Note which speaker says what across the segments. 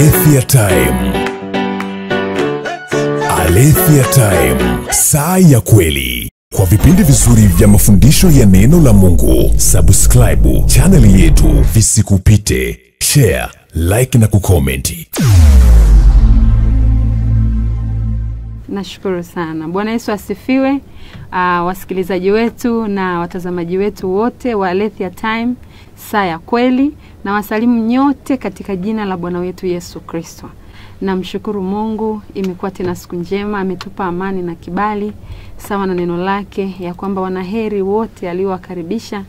Speaker 1: Alethea Time. Alethea Time, saa ya kweli. Kwa vipindi vizuri vya mafundisho ya neno la Mungu, subscribe chaneli yetu visikupite. Share, like na kukomenti.
Speaker 2: Nashukuru sana. Bwana Yesu asifiwe. Uh, wasikilizaji wetu na watazamaji wetu wote wa Alethea Time, saa ya kweli, na wasalimu nyote katika jina la Bwana wetu Yesu Kristo. Namshukuru Mungu, imekuwa tena siku njema, ametupa amani na kibali sawa na neno lake ya kwamba wanaheri wote aliowakaribisha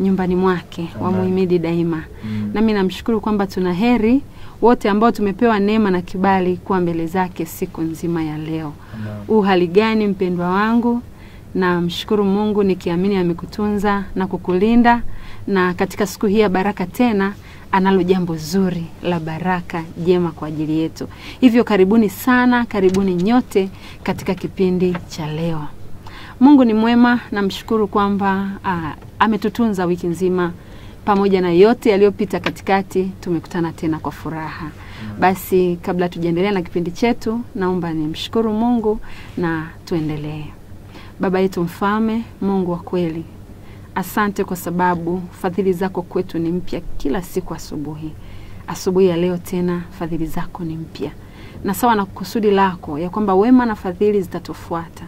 Speaker 2: nyumbani mwake wamuhimidi daima. Mm. Nami namshukuru kwamba tuna heri wote ambao tumepewa neema na kibali kuwa mbele zake siku nzima ya leo. U hali gani mpendwa wangu? Namshukuru Mungu nikiamini amekutunza na kukulinda, na katika siku hii ya baraka tena analo jambo zuri la baraka jema kwa ajili yetu. Hivyo karibuni sana, karibuni nyote katika kipindi cha leo. Mungu ni mwema, namshukuru kwamba ametutunza wiki nzima pamoja na yote yaliyopita katikati, tumekutana tena kwa furaha. Basi kabla tujaendelea na kipindi chetu, naomba nimshukuru Mungu na tuendelee. Baba yetu mfalme, Mungu wa kweli, asante kwa sababu fadhili zako kwetu ni mpya kila siku asubuhi. Asubuhi ya leo tena fadhili zako ni mpya, na sawa na kusudi lako ya kwamba wema na fadhili zitatufuata.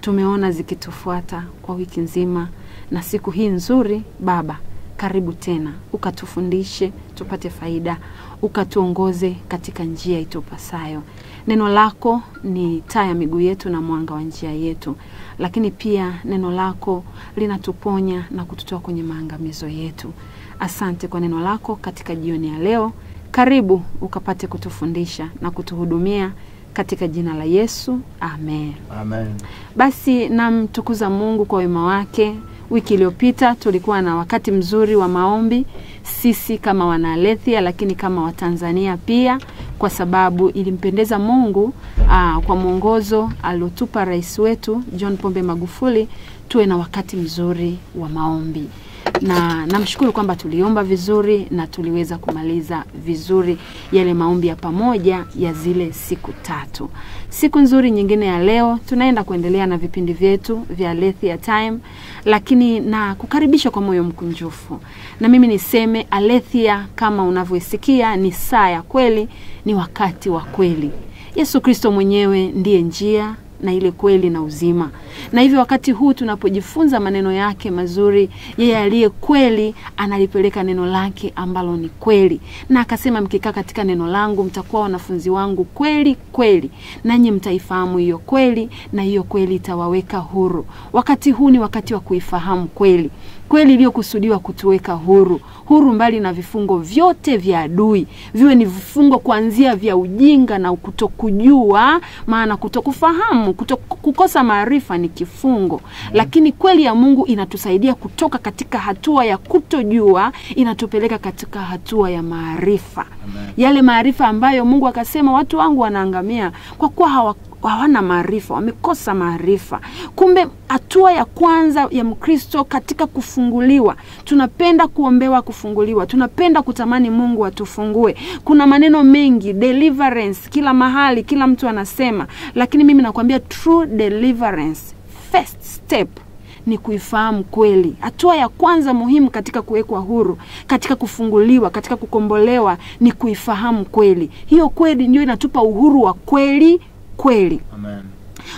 Speaker 2: Tumeona zikitufuata kwa wiki nzima, na siku hii nzuri Baba, karibu tena. Ukatufundishe tupate faida, ukatuongoze katika njia itupasayo. Neno lako ni taa ya miguu yetu na mwanga wa njia yetu, lakini pia neno lako linatuponya na kututoa kwenye maangamizo yetu. Asante kwa neno lako katika jioni ya leo. Karibu ukapate kutufundisha na kutuhudumia katika jina la Yesu, amen.
Speaker 3: Amen.
Speaker 2: Basi namtukuza Mungu kwa wema wake. Wiki iliyopita tulikuwa na wakati mzuri wa maombi, sisi kama Wanaalethia, lakini kama Watanzania pia, kwa sababu ilimpendeza Mungu aa, kwa mwongozo aliotupa rais wetu John Pombe Magufuli, tuwe na wakati mzuri wa maombi na namshukuru kwamba tuliomba vizuri na tuliweza kumaliza vizuri yale maombi ya pamoja ya zile siku tatu. Siku nzuri nyingine ya leo tunaenda kuendelea na vipindi vyetu vya Alethea Time, lakini na kukaribisha kwa moyo mkunjufu. Na mimi niseme Alethea kama unavyoisikia, ni saa ya kweli, ni wakati wa kweli. Yesu Kristo mwenyewe ndiye njia na ile kweli na uzima. Na hivyo wakati huu tunapojifunza maneno yake mazuri, yeye aliye kweli analipeleka neno lake ambalo ni kweli, na akasema, mkikaa katika neno langu mtakuwa wanafunzi wangu kweli kweli, nanyi mtaifahamu hiyo kweli, na hiyo kweli itawaweka huru. Wakati huu ni wakati wa kuifahamu kweli kweli iliyokusudiwa kutuweka huru. Huru, mbali na vifungo vyote vya adui, viwe ni vifungo kuanzia vya ujinga na kutokujua, maana kutokufahamu, kuto, kukosa maarifa ni kifungo, lakini kweli ya Mungu inatusaidia kutoka katika hatua ya kutojua, inatupeleka katika hatua ya maarifa, yale maarifa ambayo Mungu akasema watu wangu wanaangamia kwa kuwa hawa hawana maarifa, wamekosa maarifa. Kumbe hatua ya kwanza ya Mkristo katika kufunguliwa, tunapenda kuombewa kufunguliwa, tunapenda kutamani Mungu atufungue. Kuna maneno mengi deliverance, kila mahali, kila mtu anasema, lakini mimi nakwambia true deliverance, first step ni kuifahamu kweli. Hatua ya kwanza muhimu katika kuwekwa huru, katika kufunguliwa, katika kukombolewa ni kuifahamu kweli. Hiyo kweli ndio inatupa uhuru wa kweli kweli.
Speaker 3: Amen.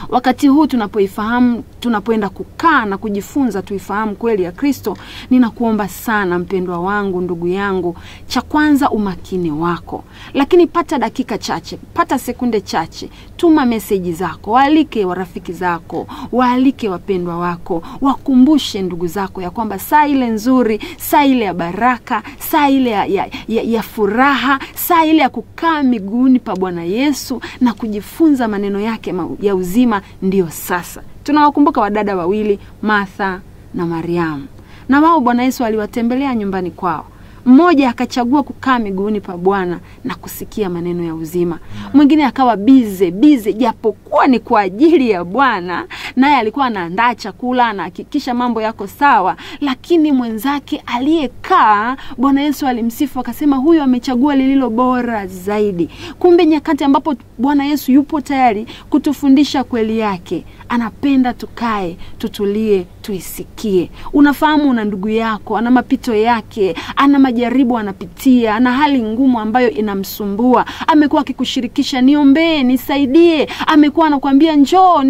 Speaker 2: Wakati huu tunapoifahamu, tunapoenda kukaa na kujifunza tuifahamu kweli ya Kristo, ninakuomba sana mpendwa wangu, ndugu yangu, cha kwanza umakini wako, lakini pata dakika chache, pata sekunde chache, tuma meseji zako, waalike warafiki zako, waalike wapendwa wako, wakumbushe ndugu zako ya kwamba saa ile nzuri, saa ile ya baraka, saa ile ya, ya, ya, ya furaha, saa ile ya kukaa miguuni pa Bwana Yesu na kujifunza maneno yake ya ya uzima ndiyo sasa. Tunawakumbuka wadada wawili Martha na Mariamu, na wao Bwana Yesu aliwatembelea nyumbani kwao mmoja akachagua kukaa miguuni pa bwana na kusikia maneno ya uzima. Mwingine akawa bize bize japokuwa ni kwa ajili ya bwana naye alikuwa anaandaa chakula anahakikisha mambo yako sawa lakini mwenzake aliyekaa bwana yesu alimsifu akasema huyu amechagua lililo bora zaidi. Kumbe nyakati ambapo bwana yesu yupo tayari kutufundisha kweli yake anapenda tukae tutulie tuisikie. Unafahamu una ndugu yako ana mapito yake ana majaribu anapitia ana hali ngumu ambayo inamsumbua. Amekuwa akikushirikisha niombee nisaidie amekuwa anakuambia njoo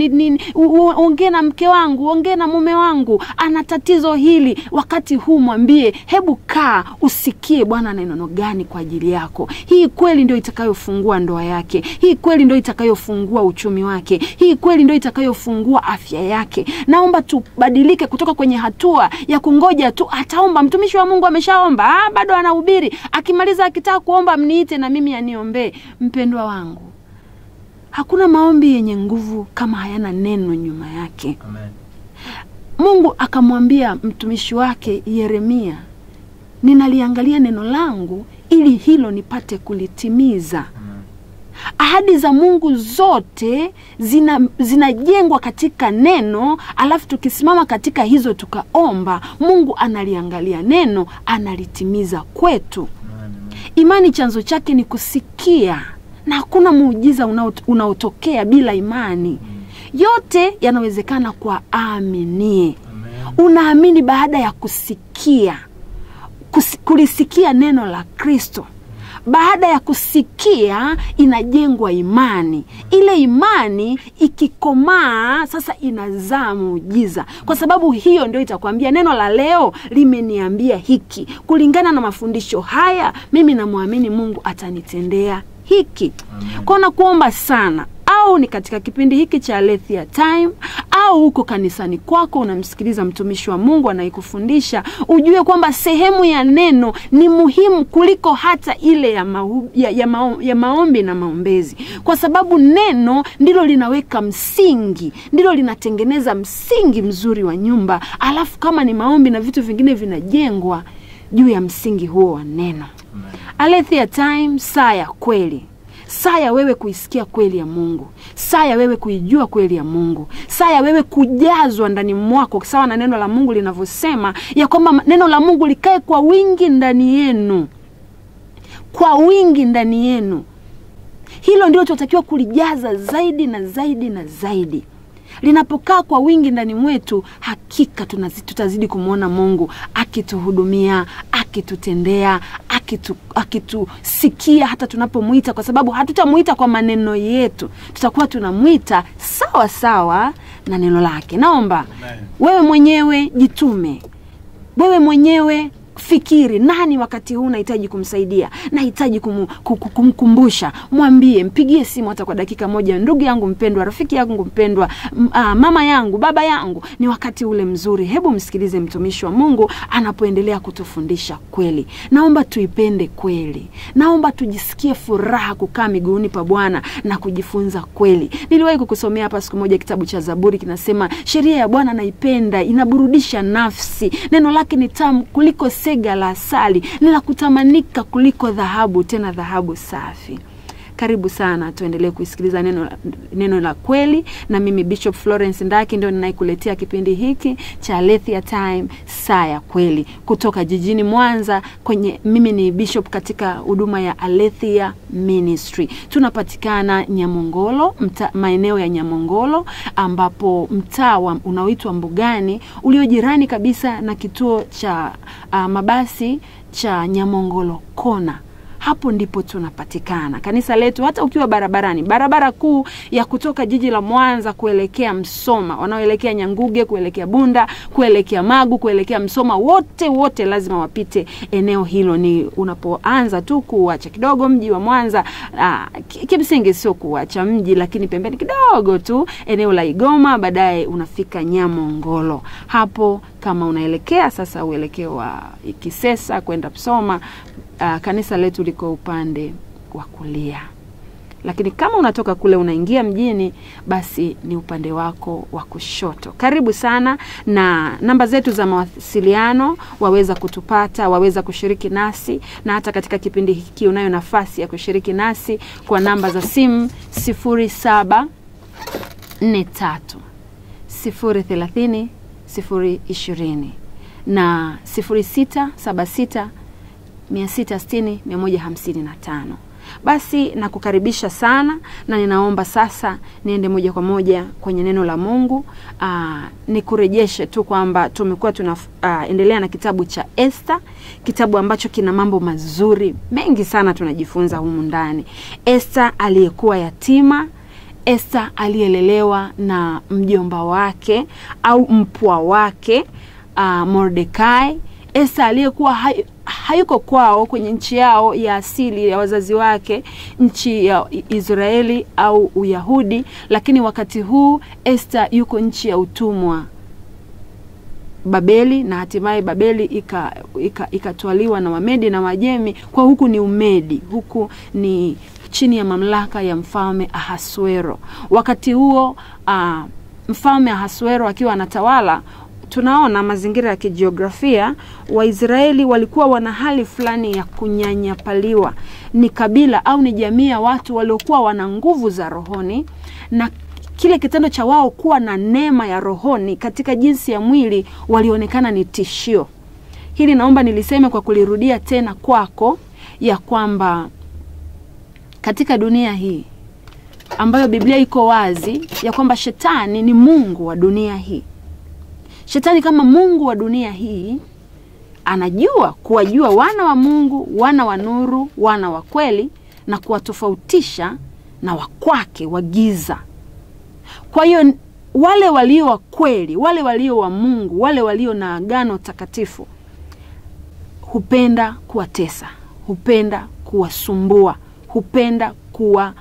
Speaker 2: ongee na mke wangu ongee na mume wangu. Ana tatizo hili. Wakati huu mwambie hebu kaa usikie bwana ana neno gani kwa ajili yako. Hii kweli ndio itakayofungua ndoa yake. Hii kweli ndio itakayofungua uchumi wake. Hii kweli ndio itakayofungua afya yake. Naomba tubadilike kutoka kwenye hatua ya kungoja tu. Ataomba. Mtumishi wa mungu ameshaomba ah, bado anahubiri akimaliza akitaka kuomba mniite na mimi aniombee mpendwa wangu hakuna maombi yenye nguvu kama hayana neno nyuma yake
Speaker 3: Amen.
Speaker 2: mungu akamwambia mtumishi wake yeremia ninaliangalia neno langu ili hilo nipate kulitimiza. Ahadi za mungu zote zina- zinajengwa katika neno alafu tukisimama katika hizo tukaomba mungu analiangalia neno analitimiza kwetu. Imani chanzo chake ni kusikia na hakuna muujiza unaotokea bila imani. Yote yanawezekana kwa
Speaker 3: aminie.
Speaker 2: Unaamini baada ya kusikia Kus, kulisikia neno la kristo baada ya kusikia inajengwa imani. Ile imani ikikomaa sasa inazaa muujiza. Kwa sababu hiyo ndio itakwambia neno la leo limeniambia hiki. Kulingana na mafundisho haya mimi namwamini mungu atanitendea hiki kwa nakuomba sana au ni katika kipindi hiki cha Lethia Time au huko kanisani kwako unamsikiliza mtumishi wa Mungu anayekufundisha, ujue kwamba sehemu ya neno ni muhimu kuliko hata ile ya, ma, ya, ya, mao, ya maombi na maombezi, kwa sababu neno ndilo linaweka msingi, ndilo linatengeneza msingi mzuri wa nyumba, alafu kama ni maombi na vitu vingine vinajengwa juu ya msingi huo wa neno.
Speaker 3: Amen.
Speaker 2: Alethea Time, saa ya kweli, saa ya wewe kuisikia kweli ya Mungu, saa ya wewe kuijua kweli ya Mungu, saa ya wewe kujazwa ndani mwako, sawa na neno la Mungu linavyosema ya kwamba neno la Mungu likae kwa wingi ndani yenu, kwa wingi ndani yenu. Hilo ndio tunatakiwa kulijaza zaidi na zaidi na zaidi linapokaa kwa wingi ndani mwetu, hakika tunazi, tutazidi kumwona Mungu akituhudumia, akitutendea, akitu, akitusikia hata tunapomwita, kwa sababu hatutamwita kwa maneno yetu, tutakuwa tunamwita sawa sawa na neno lake. Naomba
Speaker 3: Amen.
Speaker 2: wewe mwenyewe jitume, wewe mwenyewe fikiri nani wakati huu nahitaji kumsaidia nahitaji kumu, ku- ku- kumkumbusha. Mwambie mpigie simu hata kwa dakika moja ndugu yangu mpendwa rafiki yangu mpendwa ah, mama yangu baba yangu. Ni wakati ule mzuri. Hebu msikilize mtumishi wa mungu anapoendelea kutufundisha kweli. Naomba tuipende kweli. Naomba tujisikie furaha kukaa miguuni pa bwana na kujifunza kweli. Niliwahi kukusomea hapa siku moja kitabu cha zaburi kinasema sheria ya bwana naipenda inaburudisha nafsi. Neno lake ni tamu kuliko sega la asali ni la kutamanika kuliko dhahabu tena dhahabu safi karibu sana tuendelee kuisikiliza neno, neno la kweli. Na mimi bishop florence ndaki ndio ninayekuletea kipindi hiki cha lethia time saa ya kweli. Kutoka jijini mwanza kwenye mimi ni bishop katika huduma ya alethia ministry. Tunapatikana nyamongolo maeneo ya nyamongolo ambapo mtaa wa- unaoitwa mbugani ulio jirani kabisa na kituo cha uh, mabasi cha nyamongolo kona hapo ndipo tunapatikana. Kanisa letu hata ukiwa barabarani barabara kuu ya kutoka jiji la mwanza kuelekea msoma wanaoelekea nyanguge kuelekea bunda kuelekea magu kuelekea msoma wote wote lazima wapite eneo hilo. Ni unapoanza tu kuacha kidogo mji wa mwanza aa, kimsingi sio kuacha mji lakini pembeni kidogo tu eneo la igoma baadaye unafika nyamongolo. Hapo kama unaelekea sasa uelekeo wa kisesa kwenda msoma uh, kanisa letu liko upande wa kulia lakini kama unatoka kule unaingia mjini, basi ni upande wako wa kushoto. Karibu sana, na namba zetu za mawasiliano waweza kutupata, waweza kushiriki nasi, na hata katika kipindi hiki unayo nafasi ya kushiriki nasi kwa namba za simu sifuri saba nne tatu sifuri thelathini sifuri ishirini na sifuri sita saba sita mia sita sitini mia moja hamsini na tano. Basi nakukaribisha sana na ninaomba sasa niende moja kwa moja kwenye neno la Mungu. Aa, nikurejeshe tu kwamba tumekuwa tunaendelea na kitabu cha este kitabu ambacho kina mambo mazuri mengi sana tunajifunza humu ndani. este aliyekuwa yatima este aliyelelewa na mjomba wake au mpwa wake uh, Mordekai. Esta aliyekuwa hai, hayuko kwao kwenye nchi yao ya asili ya wazazi wake, nchi ya Israeli au Uyahudi, lakini wakati huu Esta yuko nchi ya utumwa Babeli, na hatimaye Babeli ikatwaliwa ika, ika na Wamedi na Wajemi. Kwa huku ni Umedi, huku ni chini ya mamlaka ya mfalme Ahasuero. Wakati huo uh, mfalme Ahasuero akiwa anatawala, tunaona mazingira ya kijiografia, Waisraeli walikuwa wana hali fulani ya kunyanyapaliwa. Ni kabila au ni jamii ya watu waliokuwa wana nguvu za rohoni na kile kitendo cha wao kuwa na neema ya rohoni katika jinsi ya mwili walionekana ni tishio. Hili naomba niliseme kwa kulirudia tena kwako, ya kwamba katika dunia hii ambayo Biblia iko wazi ya kwamba shetani ni mungu wa dunia hii. Shetani kama mungu wa dunia hii anajua kuwajua wana wa Mungu, wana wa nuru, wana wa kweli na kuwatofautisha na wakwake wa giza. Kwa hiyo wale walio wa kweli, wale walio wa Mungu, wale walio na agano takatifu hupenda kuwatesa, hupenda kuwasumbua hupenda kuwa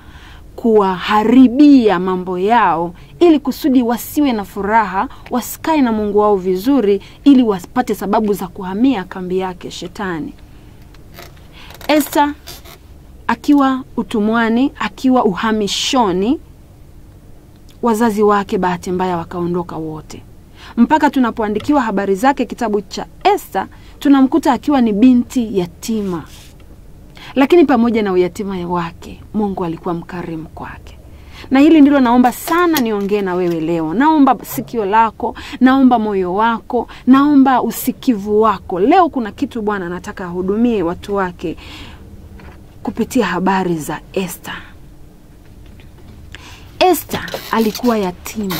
Speaker 2: kuwaharibia mambo yao ili kusudi wasiwe na furaha, wasikae na Mungu wao vizuri, ili wapate sababu za kuhamia kambi yake Shetani. Esta akiwa utumwani, akiwa uhamishoni, wazazi wake bahati mbaya wakaondoka wote, mpaka tunapoandikiwa habari zake kitabu cha Esta tunamkuta akiwa ni binti yatima. Lakini pamoja na uyatima wake Mungu alikuwa mkarimu kwake, na hili ndilo naomba sana niongee na wewe leo. Naomba sikio lako, naomba moyo wako, naomba usikivu wako. Leo kuna kitu Bwana anataka ahudumie watu wake kupitia habari za Esta. Esta alikuwa yatima,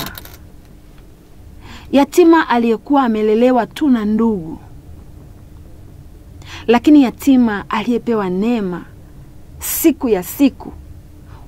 Speaker 2: yatima aliyekuwa amelelewa tu na ndugu lakini yatima aliyepewa neema siku ya siku,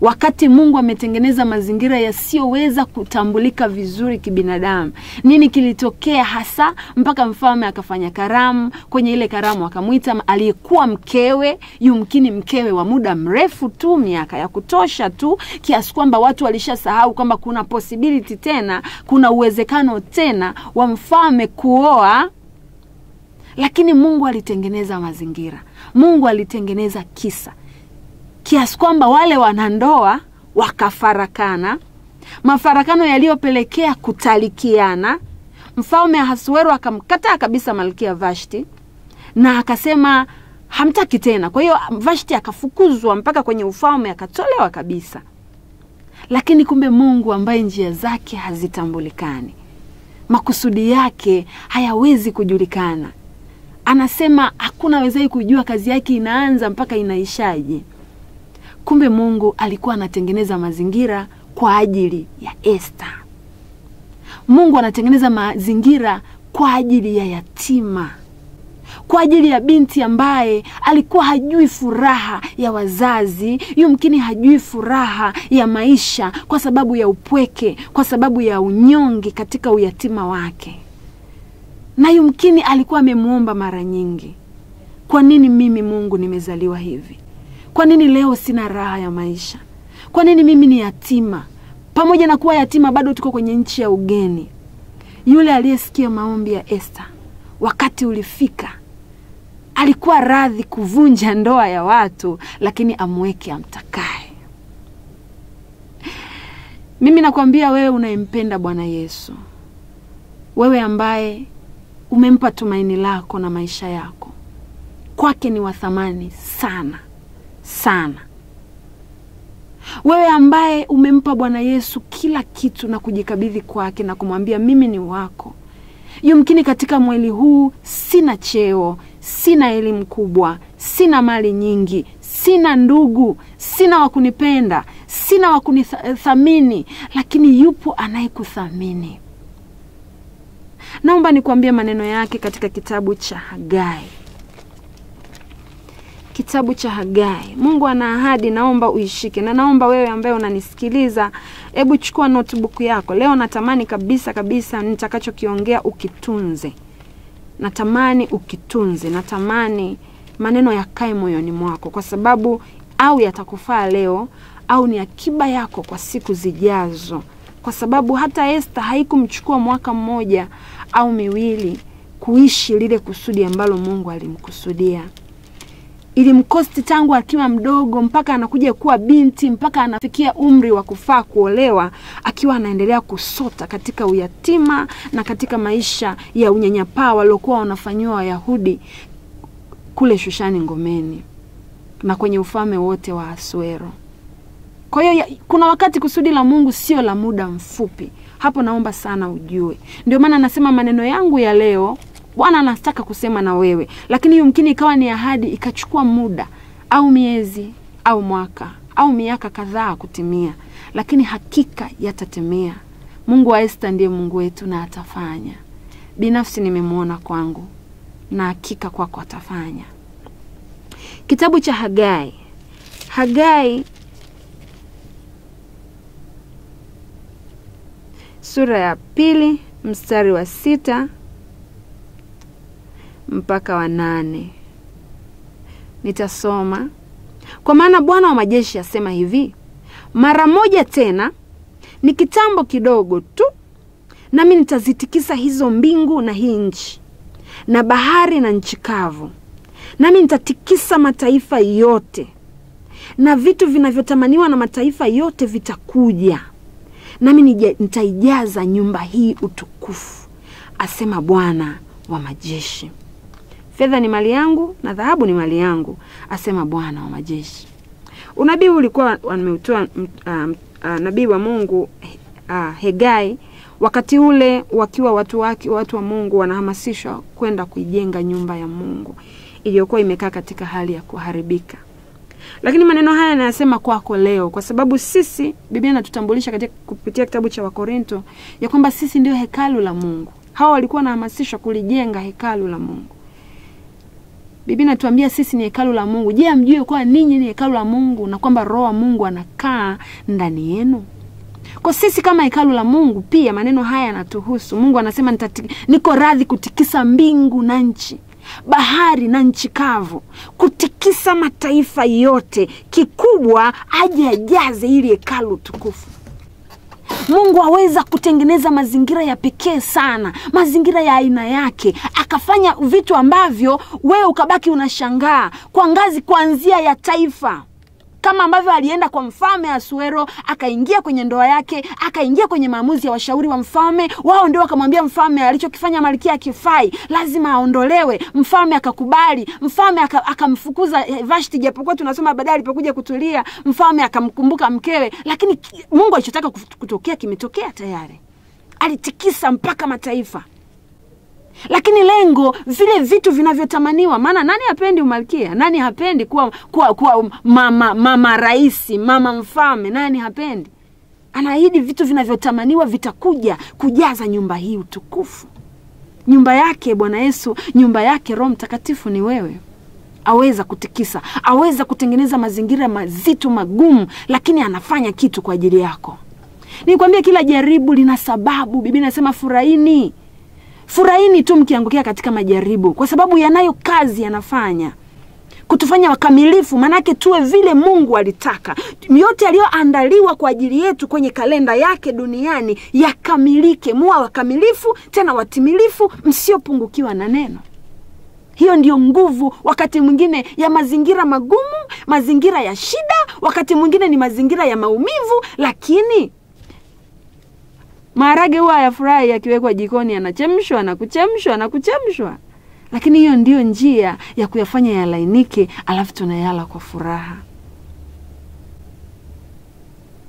Speaker 2: wakati Mungu ametengeneza mazingira yasiyoweza kutambulika vizuri kibinadamu. Nini kilitokea hasa mpaka mfalme akafanya karamu? Kwenye ile karamu akamwita aliyekuwa mkewe, yumkini mkewe wa muda mrefu tu, miaka ya kutosha tu, kiasi kwamba watu walishasahau kwamba kuna possibility tena, kuna uwezekano tena wa mfalme kuoa lakini Mungu alitengeneza mazingira, Mungu alitengeneza kisa kiasi kwamba wale wanandoa wakafarakana, mafarakano yaliyopelekea kutalikiana. Mfalme Ahasuero akamkataa kabisa malkia Vashti na akasema hamtaki tena. Kwa hiyo Vashti akafukuzwa mpaka kwenye ufalme, akatolewa kabisa. Lakini kumbe Mungu ambaye njia zake hazitambulikani, makusudi yake hayawezi kujulikana anasema hakuna wezai kujua kazi yake inaanza mpaka inaishaje. Kumbe Mungu alikuwa anatengeneza mazingira kwa ajili ya Esta. Mungu anatengeneza mazingira kwa ajili ya yatima, kwa ajili ya binti ambaye alikuwa hajui furaha ya wazazi, yumkini hajui furaha ya maisha kwa sababu ya upweke, kwa sababu ya unyonge katika uyatima wake na yumkini alikuwa amemwomba mara nyingi, kwa nini mimi Mungu nimezaliwa hivi? Kwa nini leo sina raha ya maisha? Kwa nini mimi ni yatima? Pamoja na kuwa yatima, bado tuko kwenye nchi ya ugeni. Yule aliyesikia maombi ya Esta, wakati ulifika, alikuwa radhi kuvunja ndoa ya watu, lakini amweke amtakaye. Mimi nakwambia wewe unayempenda Bwana Yesu, wewe ambaye umempa tumaini lako na maisha yako, kwake ni wa thamani sana sana. Wewe ambaye umempa Bwana Yesu kila kitu na kujikabidhi kwake na kumwambia mimi ni wako. Yumkini katika mweli huu sina cheo, sina elimu kubwa, sina mali nyingi, sina ndugu, sina wa kunipenda, sina wakunithamini lakini yupo anayekuthamini. Naomba nikuambie maneno yake katika kitabu cha Hagai. Kitabu cha Hagai. Mungu ana ahadi, naomba uishike, na naomba wewe ambaye unanisikiliza, hebu chukua notebook yako leo. Natamani kabisa kabisa nitakachokiongea ukitunze, natamani ukitunze, natamani maneno yakae moyoni mwako, kwa sababu au yatakufaa leo au ni akiba yako kwa siku zijazo, kwa sababu hata Esther haikumchukua mwaka mmoja au miwili kuishi lile kusudi ambalo Mungu alimkusudia. Ilimkosti tangu akiwa mdogo mpaka anakuja kuwa binti, mpaka anafikia umri wa kufaa kuolewa, akiwa anaendelea kusota katika uyatima na katika maisha ya unyanyapaa waliokuwa wanafanyiwa Wayahudi kule Shushani ngomeni na kwenye ufalme wote wa aswero Kwa hiyo kuna wakati kusudi la Mungu sio la muda mfupi. Hapo naomba sana ujue. Ndio maana anasema maneno yangu ya leo Bwana anataka kusema na wewe, lakini yumkini ikawa ni ahadi ikachukua muda au miezi au mwaka au miaka kadhaa kutimia, lakini hakika yatatimia. Mungu wa Esta ndiye Mungu wetu na atafanya. Binafsi nimemwona kwangu na hakika kwako atafanya. Kitabu cha Hagai. Hagai sura ya pili mstari wa sita mpaka wa nane. Nitasoma. Kwa maana Bwana wa majeshi asema hivi, mara moja tena, ni kitambo kidogo tu, nami nitazitikisa hizo mbingu na hii nchi na bahari na nchi kavu, nami nitatikisa mataifa yote, na vitu vinavyotamaniwa na mataifa yote vitakuja, nami nitaijaza nyumba hii utukufu, asema Bwana wa majeshi. Fedha ni mali yangu na dhahabu ni mali yangu, asema Bwana wa majeshi. Unabii ulikuwa wameutoa uh, uh, nabii wa Mungu uh, Hegai wakati ule wakiwa watu wake watu wa Mungu wanahamasishwa kwenda kuijenga nyumba ya Mungu iliyokuwa imekaa katika hali ya kuharibika. Lakini maneno haya yanasema kwako leo, kwa sababu sisi, Biblia inatutambulisha katika kupitia kitabu cha Wakorinto ya kwamba sisi ndio hekalu la Mungu. Hawa walikuwa wanahamasishwa kulijenga hekalu la Mungu. Biblia inatuambia sisi ni hekalu la Mungu. Je, amjue kuwa ninyi ni hekalu la Mungu na kwamba Roho wa Mungu anakaa ndani yenu? Kwa sisi kama hekalu la Mungu pia maneno haya yanatuhusu. Mungu anasema nitati, niko radhi kutikisa mbingu na nchi, bahari na nchi kavu, kutikisa mataifa yote, kikubwa aje ajaze ili hekalu tukufu. Mungu aweza kutengeneza mazingira ya pekee sana, mazingira ya aina yake, akafanya vitu ambavyo wewe ukabaki unashangaa kwa ngazi kuanzia ya taifa kama ambavyo alienda kwa mfalme Asuero, akaingia kwenye ndoa yake, akaingia kwenye maamuzi ya washauri wa mfalme. Wao ndio wakamwambia mfalme alichokifanya malkia akifai, lazima aondolewe. Mfalme akakubali, mfalme akamfukuza Vashti, japokuwa tunasoma baadaye alipokuja kutulia, mfalme akamkumbuka mkewe, lakini Mungu alichotaka kutokea kimetokea tayari. Alitikisa mpaka mataifa lakini lengo vile vitu vinavyotamaniwa. Maana nani hapendi umalkia? Nani hapendi kuwa, kuwa, kuwa mama, mama raisi, mama mfalme? Nani hapendi? Anaahidi vitu vinavyotamaniwa vitakuja kujaza nyumba hii utukufu. Nyumba yake Bwana Yesu, nyumba yake Roho Mtakatifu ni wewe. Aweza kutikisa, aweza kutengeneza mazingira mazito magumu, lakini anafanya kitu kwa ajili yako. Nikwambia, kila jaribu lina sababu. bibi nasema furahini Furahini tu mkiangukia katika majaribu, kwa sababu yanayo kazi yanafanya kutufanya wakamilifu, maanake tuwe vile Mungu alitaka. Yote yaliyoandaliwa kwa ajili yetu kwenye kalenda yake duniani yakamilike, muwa wakamilifu tena watimilifu, msiopungukiwa na neno. Hiyo ndiyo nguvu, wakati mwingine ya mazingira magumu, mazingira ya shida, wakati mwingine ni mazingira ya maumivu, lakini Maharage huwa hayafurahi yakiwekwa jikoni, yanachemshwa na kuchemshwa na kuchemshwa, lakini hiyo ndiyo njia ya kuyafanya yalainike, alafu tunayala kwa furaha.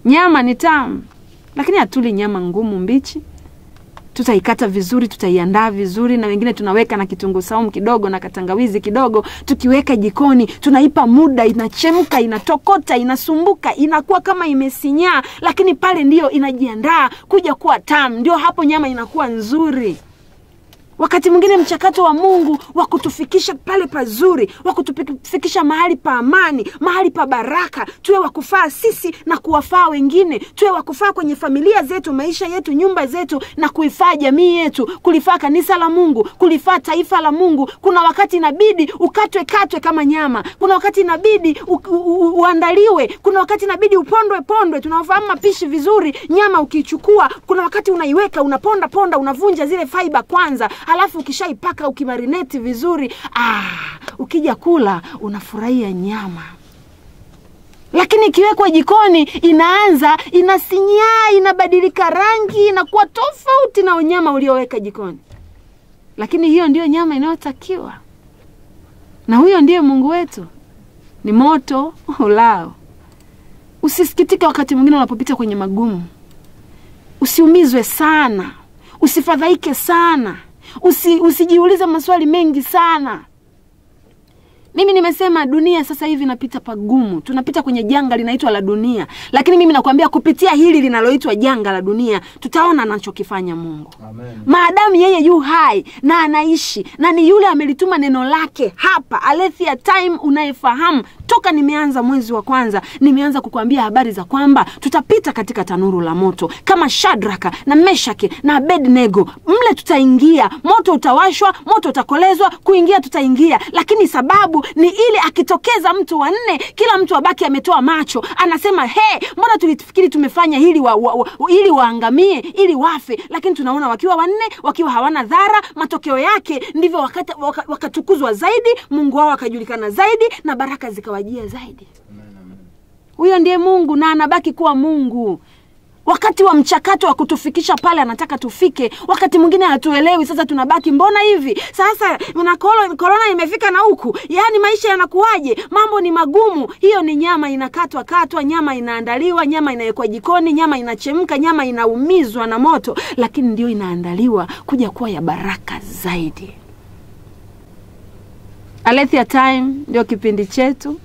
Speaker 2: Nyama ni tamu, lakini hatuli nyama ngumu mbichi. Tutaikata vizuri, tutaiandaa vizuri, na wengine tunaweka na kitunguu saumu kidogo na katangawizi kidogo. Tukiweka jikoni, tunaipa muda, inachemka, inatokota, inasumbuka, inakuwa kama imesinyaa, lakini pale ndiyo inajiandaa kuja kuwa tamu. Ndio hapo nyama inakuwa nzuri. Wakati mwingine mchakato wa Mungu wa kutufikisha pale pazuri, wa kutufikisha mahali pa amani, mahali pa baraka, tuwe wakufaa sisi na kuwafaa wengine, tuwe wakufaa kwenye familia zetu, maisha yetu, nyumba zetu, na kuifaa jamii yetu, kulifaa kanisa la Mungu, kulifaa taifa la Mungu. Kuna wakati inabidi ukatwe katwe kama nyama, kuna wakati inabidi u, u, u, uandaliwe, kuna wakati inabidi upondwe pondwe. Tunafahamu mapishi vizuri. Nyama ukichukua kuna wakati unaiweka, unaponda ponda, unavunja zile faiba kwanza alafu ukishaipaka ukimarineti vizuri, ah, ukija kula unafurahia nyama. Lakini ikiwekwa jikoni, inaanza inasinyaa, inabadilika rangi, inakuwa tofauti na unyama ulioweka jikoni. Lakini hiyo ndiyo nyama inayotakiwa, na huyo ndiye Mungu wetu, ni moto ulao. Usisikitike wakati mwingine unapopita kwenye magumu, usiumizwe sana, usifadhaike sana Usi, usijiulize maswali mengi sana. Mimi nimesema dunia sasa hivi inapita pagumu, tunapita kwenye janga linaitwa la dunia, lakini mimi nakwambia kupitia hili linaloitwa janga la dunia tutaona anachokifanya Mungu.
Speaker 3: Amen.
Speaker 2: Maadamu yeye yu hai na anaishi na ni yule amelituma neno lake hapa Aletheia Time, unayefahamu toka nimeanza mwezi wa kwanza, nimeanza kukuambia habari za kwamba tutapita katika tanuru la moto kama Shadraka na meshake na Abednego. Mle tutaingia, moto utawashwa, moto utakolezwa, kuingia tutaingia, lakini sababu ni ile akitokeza mtu wa nne, kila mtu abaki ametoa macho, anasema he, mbona tulifikiri tumefanya hili wa, wa, wa, ili waangamie, ili wafe, lakini tunaona wakiwa wanne, wakiwa hawana dhara. Matokeo yake ndivyo wakatukuzwa waka- waka zaidi, Mungu wao akajulikana zaidi, na baraka zikawajia zaidi. Huyo ndiye Mungu na anabaki kuwa Mungu. Wakati wa mchakato wa kutufikisha pale anataka tufike, wakati mwingine hatuelewi. Sasa tunabaki mbona hivi sasa, na korona imefika na huku, yaani maisha yanakuwaje? Mambo ni magumu. Hiyo ni nyama inakatwa katwa, nyama inaandaliwa, nyama inawekwa jikoni, nyama inachemka, nyama inaumizwa na moto, lakini ndio inaandaliwa kuja kuwa ya baraka zaidi. Aletheia Time ndio kipindi chetu.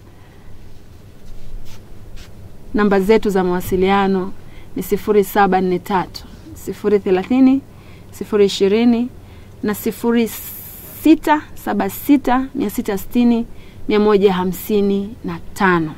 Speaker 2: Namba zetu za mawasiliano ni sifuri saba nne tatu sifuri thelathini sifuri ishirini na sifuri sita saba sita mia sita sitini mia moja hamsini na tano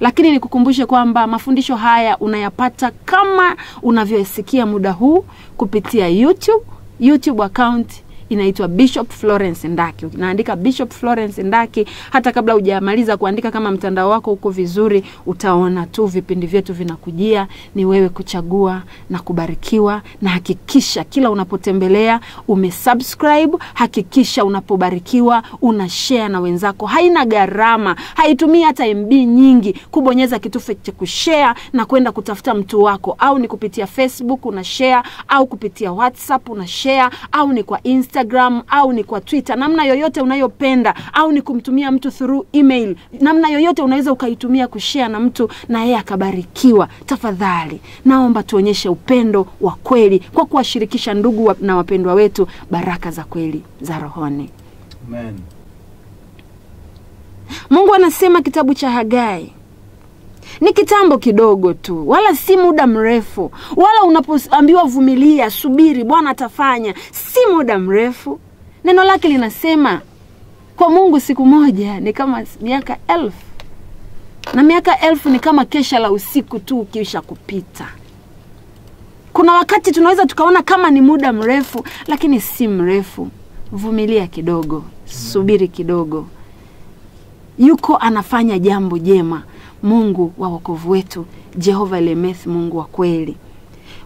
Speaker 2: lakini nikukumbushe kwamba mafundisho haya unayapata kama unavyoyasikia muda huu kupitia YouTube. YouTube account inaitwa Bishop Florence Ndaki. Unaandika Bishop Florence Ndaki, hata kabla hujamaliza kuandika, kama mtandao wako uko vizuri, utaona tu vipindi vyetu vinakujia. Ni wewe kuchagua na kubarikiwa, na hakikisha kila unapotembelea umesubscribe. Hakikisha unapobarikiwa una share na wenzako, haina gharama, haitumii hata MB nyingi kubonyeza kitufe cha kushare na kwenda kutafuta mtu wako, au ni kupitia Facebook una share, au kupitia WhatsApp una share, au ni kwa Instagram, au ni kwa Twitter, namna yoyote unayopenda, au ni kumtumia mtu through email, namna yoyote unaweza ukaitumia kushare na mtu na yeye akabarikiwa. Tafadhali naomba tuonyeshe upendo wa kweli kwa kuwashirikisha ndugu wa, na wapendwa wetu baraka za kweli za rohoni.
Speaker 3: Amen.
Speaker 2: Mungu anasema kitabu cha Hagai ni kitambo kidogo tu, wala si muda mrefu, wala unapoambiwa vumilia, subiri, Bwana atafanya, si muda mrefu. Neno lake linasema kwa Mungu siku moja ni kama miaka elfu na miaka elfu ni kama kesha la usiku tu ukiisha kupita. Kuna wakati tunaweza tukaona kama ni muda mrefu, lakini si mrefu. Vumilia kidogo, subiri kidogo, yuko anafanya jambo jema. Mungu wa wokovu wetu, Jehova Lemeth, Mungu wa kweli.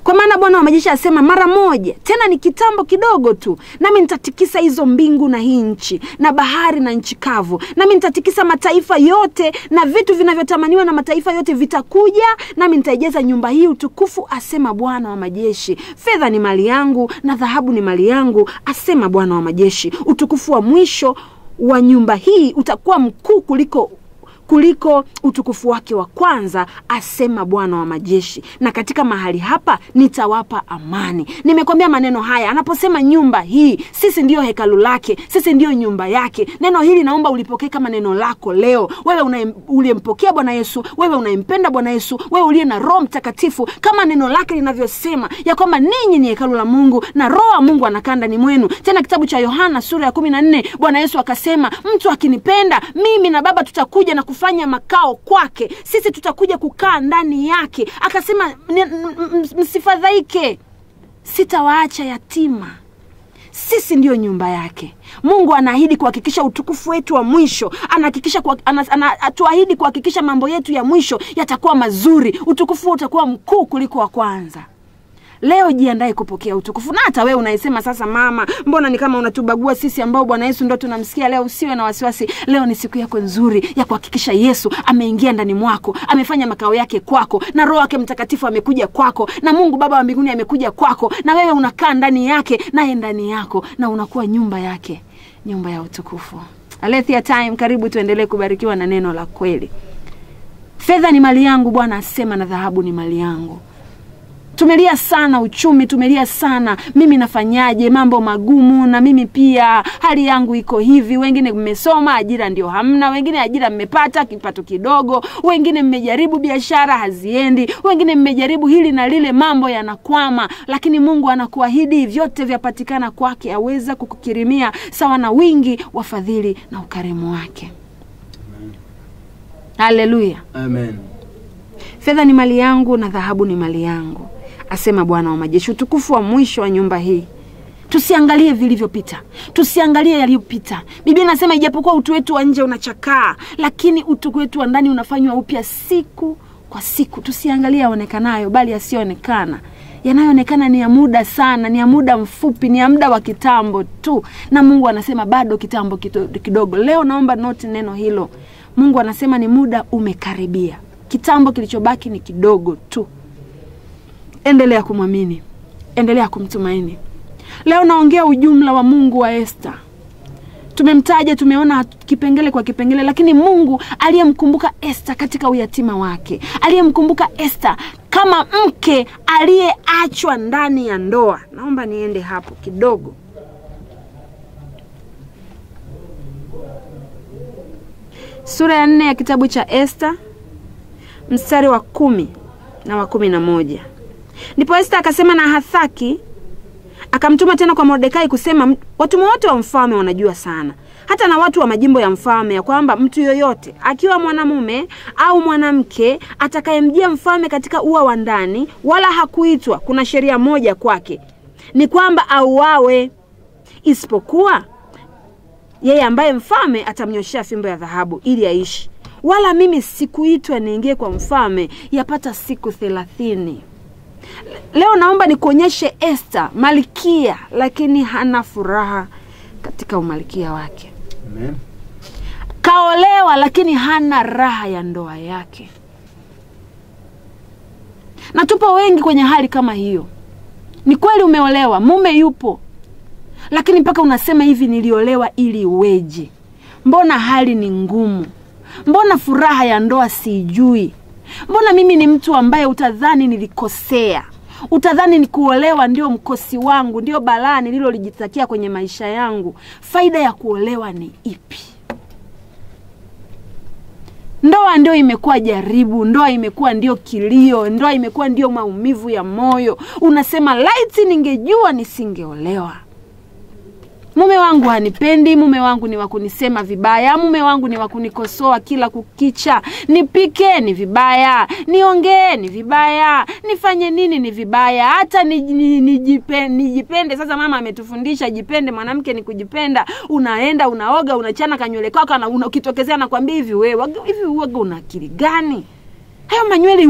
Speaker 2: kwa maana bwana wa majeshi asema mara moja tena ni kitambo kidogo tu nami nitatikisa hizo mbingu na hii nchi na bahari na nchi kavu. Nami nitatikisa mataifa yote na vitu vinavyotamaniwa na mataifa yote vitakuja. Nami nitaijaza nyumba hii utukufu asema bwana wa majeshi. Fedha ni mali yangu na dhahabu ni mali yangu asema bwana wa majeshi. Utukufu wa mwisho wa nyumba hii utakuwa mkuu kuliko kuliko utukufu wake wa kwanza asema bwana wa majeshi. Na katika mahali hapa nitawapa amani. Nimekwambia maneno haya anaposema nyumba hii sisi ndiyo hekalu lake sisi ndiyo nyumba yake. Neno hili naomba ulipokee kama neno lako leo. Wewe uliyempokea bwana yesu wewe unayempenda bwana yesu wewe uliye na roho mtakatifu kama neno lake linavyosema ya kwamba ninyi ni hekalu la mungu na roho wa mungu anakaa ndani mwenu. Tena kitabu cha yohana sura ya kumi na nne bwana yesu akasema mtu akinipenda mimi na baba tutakuja na kufanya makao kwake sisi tutakuja kukaa ndani yake. Akasema "Ni- m- m- msifadhaike. Sitawaacha yatima. Sisi ndiyo nyumba yake. Mungu anaahidi kuhakikisha utukufu wetu wa mwisho. Anahakikisha kuha- ana- ana- atuahidi kuhakikisha mambo yetu ya mwisho yatakuwa mazuri. Utukufu utakuwa mkuu kuliko wa kwanza leo jiandae kupokea utukufu. Na hata wewe unaisema sasa mama mbona ni kama unatubagua sisi ambao bwana yesu ndo tunamsikia? Leo usiwe na wasiwasi. Leo ni siku yako nzuri ya kuhakikisha yesu ameingia ndani mwako amefanya makao yake kwako na roho yake mtakatifu amekuja kwako na mungu baba wa mbinguni amekuja kwako na wewe unakaa ndani yake naye ndani yako na unakuwa nyumba yake nyumba ya utukufu. Alethia time karibu tuendelee kubarikiwa na neno la kweli. Fedha ni mali yangu bwana asema na dhahabu ni mali yangu tumelia sana uchumi tumelia sana. Mimi nafanyaje? Mambo magumu na mimi pia. Hali yangu iko hivi. Wengine mmesoma ajira ndio hamna. Wengine ajira mmepata kipato kidogo. Wengine mmejaribu biashara haziendi. Wengine mmejaribu hili na lile mambo yanakwama. Lakini mungu anakuahidi vyote vyapatikana kwake aweza kukukirimia sawa na wingi wa fadhili na ukarimu wake. Haleluya.
Speaker 3: Amen.
Speaker 2: fedha ni mali yangu na dhahabu ni mali yangu asema bwana wa majeshi utukufu wa mwisho wa nyumba hii. Tusiangalie vilivyopita tusiangalie yaliyopita. Biblia inasema ijapokuwa utu wetu wa nje unachakaa lakini utu wetu wa ndani unafanywa upya siku kwa siku. Tusiangalie yaonekanayo bali yasiyoonekana yanayoonekana ni ya muda sana ni ya muda mfupi ni ya muda wa kitambo tu. Na mungu anasema bado kitambo kidogo. Leo naomba noti neno hilo. Mungu anasema ni muda umekaribia. Kitambo kilichobaki ni kidogo tu endelea kumwamini. Endelea kumtumaini. Leo naongea ujumla wa mungu wa esta tumemtaja tumeona kipengele kwa kipengele lakini mungu aliyemkumbuka esta katika uyatima wake aliyemkumbuka esta kama mke aliyeachwa ndani ya ndoa. Naomba niende hapo kidogo. Sura ya nne ya kitabu cha esta mstari wa kumi na wa kumi na moja ndipo esta akasema na hathaki akamtuma tena kwa mordekai kusema watumwa wote wa mfalme wanajua sana. Hata na watu wa majimbo ya mfalme ya kwamba mtu yoyote akiwa mwanamume au mwanamke atakayemjia mfalme katika ua wa ndani wala hakuitwa kuna sheria moja kwake ni kwamba auawe. Isipokuwa yeye ambaye mfalme atamnyoshea fimbo ya dhahabu ili aishi. Wala mimi sikuitwa niingie kwa mfalme yapata siku thelathini leo naomba nikuonyeshe Esther malikia lakini hana furaha katika umalikia wake.
Speaker 3: Amen.
Speaker 2: Kaolewa lakini hana raha ya ndoa yake, na tupo wengi kwenye hali kama hiyo. Ni kweli umeolewa, mume yupo, lakini mpaka unasema hivi, niliolewa ili uweje? Mbona hali ni ngumu? Mbona furaha ya ndoa siijui? Mbona mimi ni mtu ambaye utadhani nilikosea, utadhani ni kuolewa ndio mkosi wangu, ndio balaa nililolijitakia kwenye maisha yangu. Faida ya kuolewa ni ipi? Ndoa ndio imekuwa jaribu, ndoa imekuwa ndio kilio, ndoa imekuwa ndio maumivu ya moyo. Unasema laiti ningejua nisingeolewa. Mume wangu hanipendi, mume wangu ni wakunisema vibaya, mume wangu ni wakunikosoa kila kukicha. Nipike ni vibaya, niongee ni vibaya, nifanye nini ni vibaya, hata nijipende ni, nijipe- nijipende. Sasa mama ametufundisha jipende, mwanamke ni kujipenda. Unaenda unaoga, unachana kanywele kwako, na ukitokezea nakwambia hivi, wewe hivi uoga una akili gani? Hayo manywele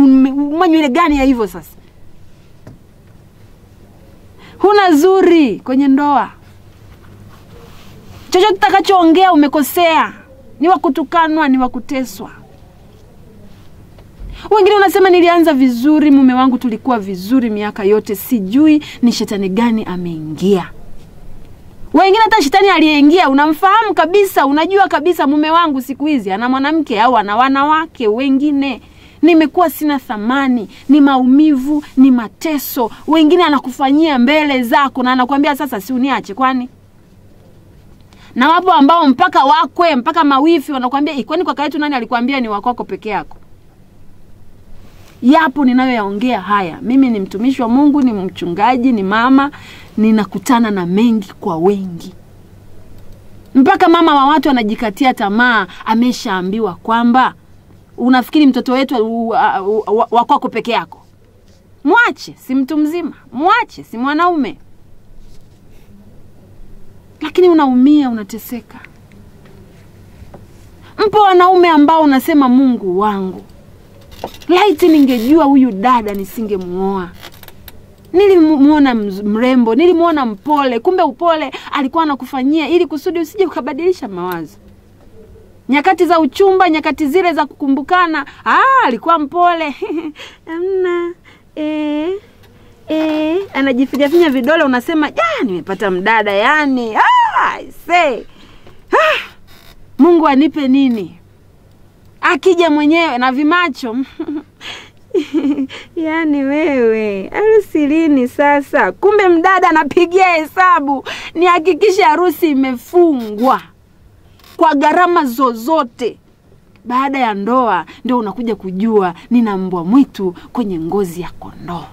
Speaker 2: manywele gani ya hivyo sasa? huna zuri kwenye ndoa chochote utakachoongea umekosea. Ni wa kutukanwa ni wa kuteswa. Wengine wanasema nilianza vizuri mume wangu tulikuwa vizuri miaka yote. Sijui ni shetani gani ameingia. Wengine hata shetani aliyeingia unamfahamu kabisa unajua kabisa mume wangu siku hizi ana mwanamke au ana wanawake wengine. Nimekuwa sina thamani ni maumivu ni mateso. Wengine anakufanyia mbele zako na anakuambia sasa si uniache kwani na wapo ambao mpaka wakwe mpaka mawifi wanakuambia "Ih, kwani kaka yetu nani alikwambia ni wakwako peke yako? Yapo ninayoyaongea haya. Mimi ni mtumishi wa mungu ni mchungaji ni mama ninakutana na mengi kwa wengi. Mpaka mama wa watu anajikatia tamaa ameshaambiwa kwamba unafikiri mtoto wetu u- a- u- wa- wa kwako peke yako? Mwache si mtu mzima. Mwache si mwanaume lakini unaumia unateseka. Mpo wanaume ambao unasema mungu wangu laiti ningejua huyu dada nisingemuoa nilimwona mrembo nilimwona mpole kumbe upole alikuwa anakufanyia ili kusudi usije ukabadilisha mawazo. Nyakati za uchumba nyakati zile za kukumbukana ah, alikuwa mpole. Amna eh, eh, anajifinyafinya vidole unasema ja nimepata mdada yani ah, se ah, mungu anipe nini? Akija mwenyewe na vimacho. Yaani wewe harusi lini sasa? Kumbe mdada anapigia hesabu. Nihakikishe harusi imefungwa kwa gharama zozote. Baada ya ndoa ndio unakuja kujua nina mbwa mwitu kwenye ngozi ya kondoo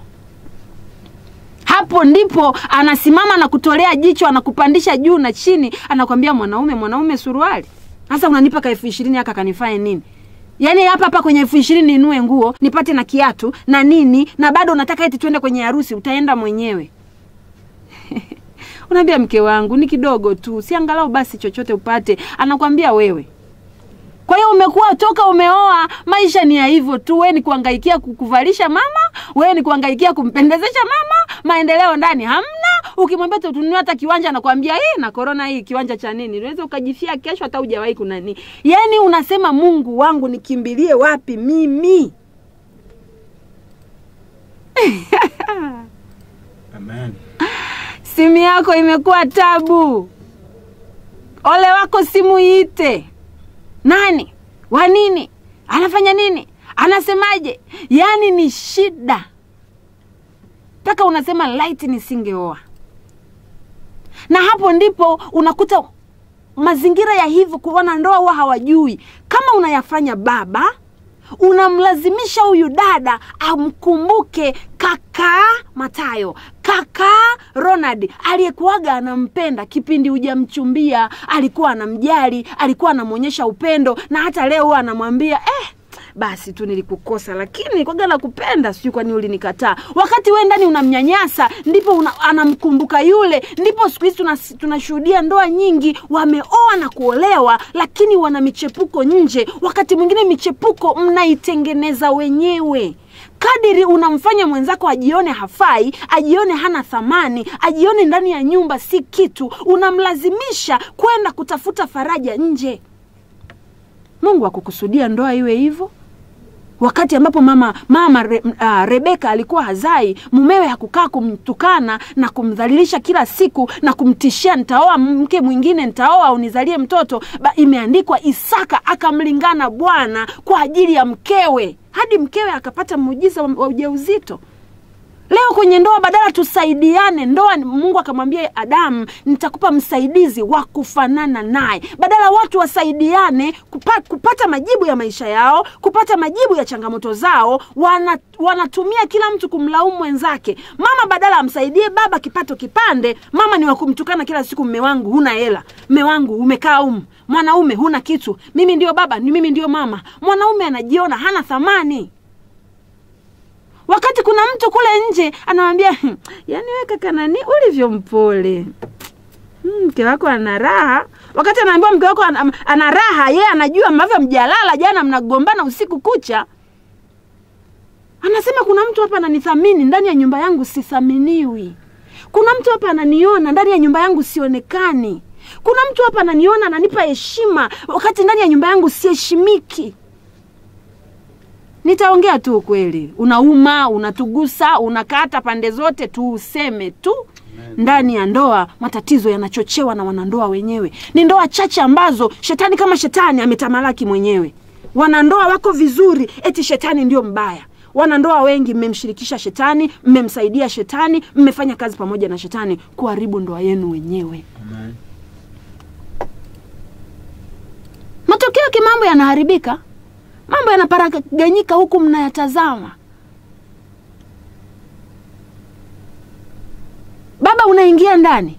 Speaker 2: hapo ndipo anasimama na kutolea jicho anakupandisha juu na chini anakwambia mwanaume mwanaume suruali. Sasa unanipa ka elfu ishirini aka kanifanye nini? Yaani hapa hapa kwenye elfu ishirini ninue nguo nipate na kiatu na nini na bado unataka eti twende kwenye harusi utaenda mwenyewe. Unaambia mke wangu ni kidogo tu si angalau basi chochote upate. Anakwambia wewe. Kwa hiyo umekuwa toka umeoa maisha ni ya hivyo tu. Wewe ni kuangaikia kukuvalisha mama wewe ni kuangaikia kumpendezesha mama maendeleo ndani hamna. Ukimwambia tutununua hata kiwanja anakuambia hii na korona hii kiwanja cha nini? Unaweza ukajifia kesho hata hujawahi kunani. Yani unasema mungu wangu nikimbilie wapi mimi?
Speaker 3: Amen.
Speaker 2: simu yako imekuwa tabu. Ole wako simu iite. Nani? Wa nini? Anafanya nini? Anasemaje? Yaani ni shida mpaka unasema light nisingeoa. Na hapo ndipo unakuta mazingira ya hivyo kuona ndoa huwa hawajui. Kama unayafanya baba unamlazimisha huyu dada amkumbuke kaka matayo kaka ronald aliyekuwaga anampenda kipindi hujamchumbia alikuwa anamjali alikuwa anamwonyesha upendo na hata leo huwa anamwambia eh, basi tu nilikukosa lakini kwaga nakupenda sijui kwani ulinikataa. Wakati we ndani unamnyanyasa ndipo una, anamkumbuka yule ndipo siku hizi tunashuhudia tunashuhudia ndoa nyingi wameoa na kuolewa lakini wana michepuko nje. Wakati mwingine michepuko mnaitengeneza wenyewe. Kadiri unamfanya mwenzako ajione hafai ajione hana thamani ajione ndani ya nyumba si kitu unamlazimisha kwenda kutafuta faraja nje. Mungu akukusudia ndoa iwe hivyo wakati ambapo mama mama Re, uh, rebeka alikuwa hazai mumewe hakukaa kumtukana na kumdhalilisha kila siku na kumtishia nitaoa mke mwingine nitaoa unizalie mtoto. Ba, imeandikwa isaka akamlingana bwana kwa ajili ya mkewe. Hadi mkewe akapata muujiza wa ujauzito leo kwenye ndoa badala tusaidiane ndoa mungu akamwambia adamu nitakupa msaidizi wa kufanana naye. Badala watu wasaidiane kupa, kupata majibu ya maisha yao kupata majibu ya changamoto zao wana, wanatumia kila mtu kumlaumu mwenzake. Mama badala amsaidie baba kipato kipande mama ni wakumtukana kila siku mme wangu huna hela. Mme wangu umekaa umu. Mwanaume huna kitu. Mimi ndio baba ni mimi ndio mama. Mwanaume anajiona hana thamani wakati kuna mtu kule nje anamwambia yani wewe we kaka nani ulivyo mpole. Hmm, mke wako ana raha. Wakati anaambiwa mke wako ana, ana raha yeye anajua ambavyo mjalala jana mnagombana usiku kucha. Anasema kuna mtu hapa ananithamini ndani ya nyumba yangu sithaminiwi. Kuna mtu hapa ananiona ndani ya nyumba yangu sionekani. Kuna mtu hapa ananiona ananipa heshima wakati ndani ya nyumba yangu siheshimiki nitaongea tu ukweli. Unauma unatugusa unakata pande zote tuuseme tu ndani ya ndoa matatizo yanachochewa na wanandoa wenyewe. Ni ndoa chache ambazo shetani kama shetani ametamalaki mwenyewe. Wanandoa wako vizuri eti shetani ndio mbaya. Wanandoa wengi mmemshirikisha shetani mmemsaidia shetani mmefanya kazi pamoja na shetani kuharibu ndoa yenu wenyewe.
Speaker 3: Amen.
Speaker 2: matokeo kimambo mambo yanaharibika mambo yanaparaganyika huku mnayatazama. Baba unaingia ndani.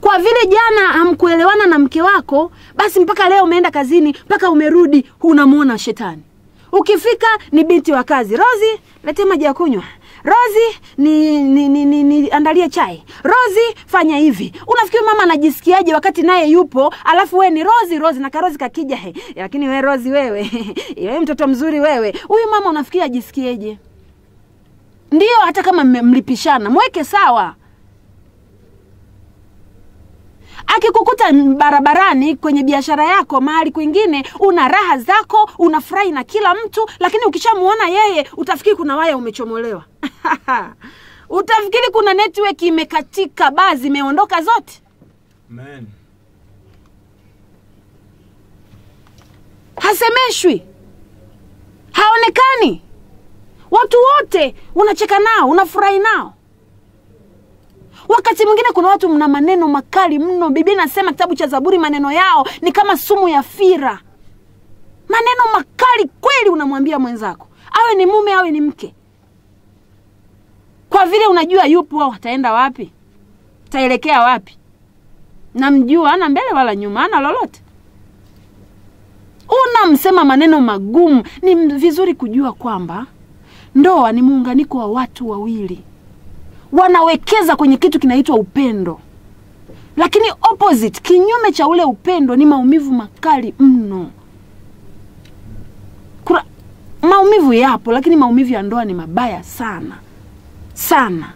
Speaker 2: Kwa vile jana amkuelewana na mke wako basi mpaka leo umeenda kazini mpaka umerudi unamwona shetani. Ukifika ni binti wa kazi. Rozi letee maji ya kunywa rozi ni, ni, ni, ni, ni andalie chai. Rozi fanya hivi. Unafikiri mama anajisikiaje wakati naye yupo alafu we ni rozi rozi na karozi kakija he, lakini we rozi wewe. Wewe mtoto mzuri wewe. Huyu mama unafikiri ajisikieje ndiyo hata kama mlipishana mweke sawa. Akikukuta barabarani kwenye biashara yako mahali kwingine una raha zako unafurahi na kila mtu lakini ukishamuona yeye utafikiri kuna waya umechomolewa utafikiri kuna network imekatika baa zimeondoka zote?
Speaker 3: Amen.
Speaker 2: hasemeshwi. Haonekani. Watu wote unacheka nao unafurahi nao. Wakati mwingine kuna watu mna maneno makali mno. Biblia nasema kitabu cha zaburi maneno yao ni kama sumu ya fira. Maneno makali kweli unamwambia mwenzako. Awe ni mume awe ni mke kwa vile unajua yupo wataenda wapi? Taelekea wapi? Namjua ana mbele wala nyuma ana lolote. Unamsema maneno magumu ni vizuri kujua kwamba ndoa ni muunganiko wa watu wawili. Wanawekeza kwenye kitu kinaitwa upendo. Lakini opposite kinyume cha ule upendo ni maumivu makali mno. Kura, maumivu yapo lakini maumivu ya ndoa ni mabaya sana sana.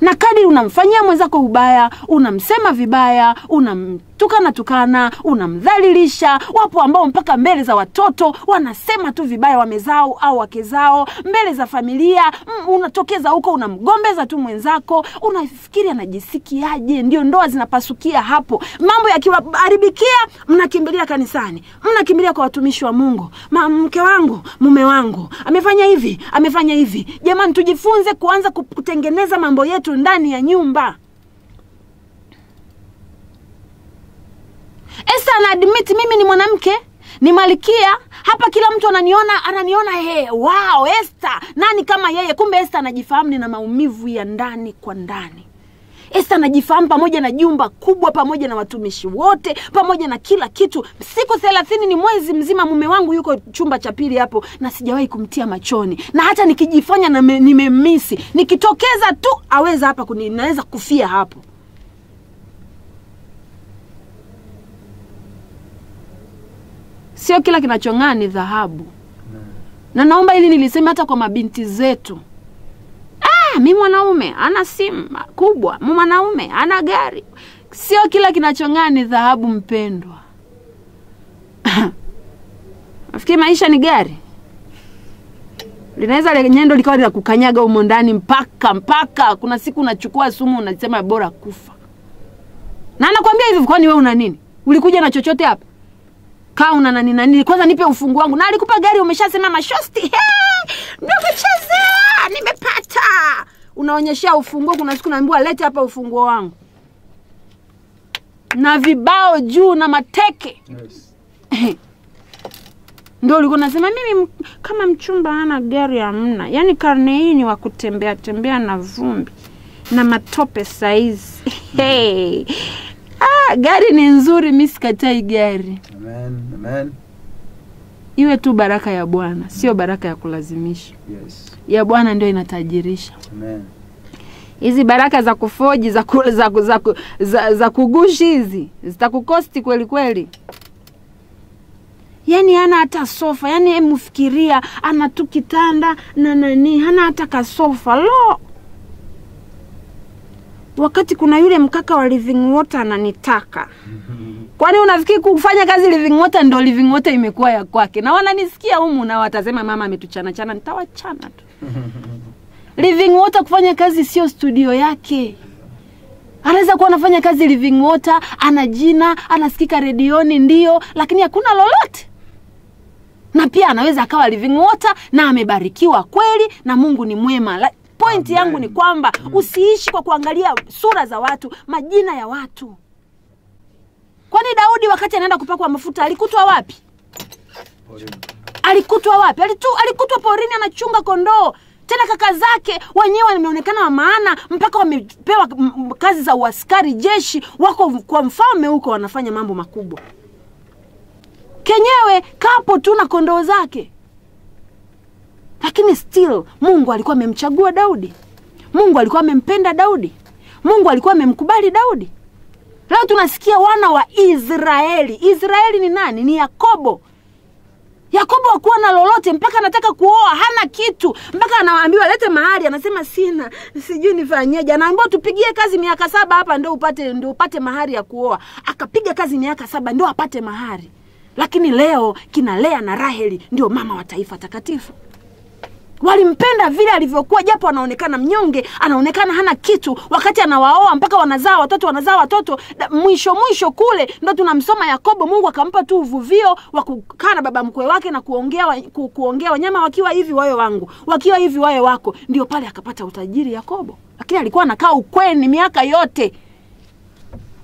Speaker 2: Na kadi unamfanyia mwenzako ubaya unamsema vibaya unamtukana tukana unamdhalilisha. Wapo ambao mpaka mbele za watoto wanasema tu vibaya wamezao au wake zao. Mbele za familia mm, unatokeza huko unamgombeza tu mwenzako. Unafikiri anajisikiaje ndio ndoa zinapasukia hapo. Mambo yakiwaharibikia mnakimbilia kanisani. Mnakimbilia kwa watumishi wa mungu. Ma, mke wangu mume wangu amefanya hivi amefanya hivi. Jamani tujifunze kuanza ku- kutengeneza mambo yetu ndani ya nyumba Esta anaadmit mimi ni mwanamke ni malikia hapa kila mtu ananiona ananiona he wow Esta. Nani kama yeye? Kumbe Esta anajifahamu nina maumivu ya ndani kwa ndani. Esta anajifahamu pamoja na jumba kubwa pamoja na watumishi wote pamoja na kila kitu. Siku thelathini ni mwezi mzima mume wangu yuko chumba cha pili hapo na sijawahi kumtia machoni. Na hata nikijifanya nimemisi nikitokeza tu aweza hapa kuni, naweza kufia hapo sio kila kinachong'aa ni dhahabu. Na naomba hili niliseme hata kwa mabinti zetu. Ah, mi mwanaume ana simu kubwa. Mwanaume ana gari. Sio kila kinachong'aa ni dhahabu mpendwa. Nafikiri maisha ni gari. Linaweza lenyendo likawa lina kukanyaga humo ndani mpaka mpaka. Kuna siku unachukua sumu unasema bora kufa. Na anakwambia hivi kwani we una nini? Ulikuja na chochote hapa kaa una nani nani, nini kwanza nipe ufungu wangu. Na alikupa gari umeshasema mashosti. "Hey, nimekuchezea nimepata! Unaonyeshea ufunguo kuna siku naambiwa lete hapa ufunguo wangu. Na vibao juu na mateke.
Speaker 3: Yes.
Speaker 2: Ndio ulikuwa nasema mimi kama mchumba ana gari hamna. Yaani karne hii ni wa kutembea tembea na vumbi. Na matope saizi. Hey. Ah, gari ni nzuri mi sikatai gari
Speaker 3: Amen. Amen.
Speaker 2: iwe tu baraka ya bwana sio baraka ya kulazimisha
Speaker 3: Yes.
Speaker 2: ya bwana ndio inatajirisha
Speaker 3: Amen.
Speaker 2: hizi baraka za kufoji za, ku, za, ku- za, ku- za, za kugushi hizi zitakukosti kweli kweli yaani hana hata sofa yani emfikiria ana tu kitanda na nani hana hata kasofa lo wakati kuna yule mkaka wa living water ananitaka. Kwani unafikiri kufanya kazi living water ndo living water imekuwa ya kwake? Na wananisikia humu na watasema mama ametuchana chana nitawachana tu. Living water kufanya kazi sio studio yake. Anaweza kuwa anafanya kazi living water ana jina anasikika redioni ndio lakini hakuna lolote. Na pia anaweza akawa living water na amebarikiwa kweli na mungu ni mwema pointi yangu ni kwamba usiishi kwa kuangalia sura za watu majina ya watu. Kwani daudi wakati anaenda kupakwa mafuta alikutwa wapi? Alikutwa wapi? Alitu, alikutwa porini anachunga kondoo. Tena kaka zake wenyewe wameonekana wa maana mpaka wamepewa kazi za uaskari jeshi wako kwa mfalme huko wanafanya mambo makubwa. Kenyewe kapo tu na kondoo zake lakini still mungu alikuwa amemchagua daudi. Mungu alikuwa amempenda daudi. Mungu alikuwa amemkubali daudi. Leo tunasikia wana wa israeli. Israeli ni nani? Ni yakobo. Yakobo hakuwa na lolote mpaka anataka kuoa hana kitu. Mpaka anaambiwa lete mahari anasema sina sijui nifanyeje. Anaambiwa tupigie kazi miaka saba hapa ndio upate ndio upate mahari ya kuoa. Akapiga kazi miaka saba ndio apate mahari. Lakini leo kina lea na raheli ndio mama wa taifa takatifu walimpenda vile alivyokuwa japo anaonekana mnyonge anaonekana hana kitu. Wakati anawaoa mpaka wanazaa watoto wanazaa watoto da- mwisho mwisho kule ndo tunamsoma yakobo. Mungu akampa tu uvuvio wa kukaa na baba mkwe wake na kuongea, wa, ku, kuongea wanyama wakiwa hivi wawe wangu wakiwa hivi wawe wako. Ndio pale akapata utajiri yakobo. Lakini alikuwa anakaa ukweni miaka yote.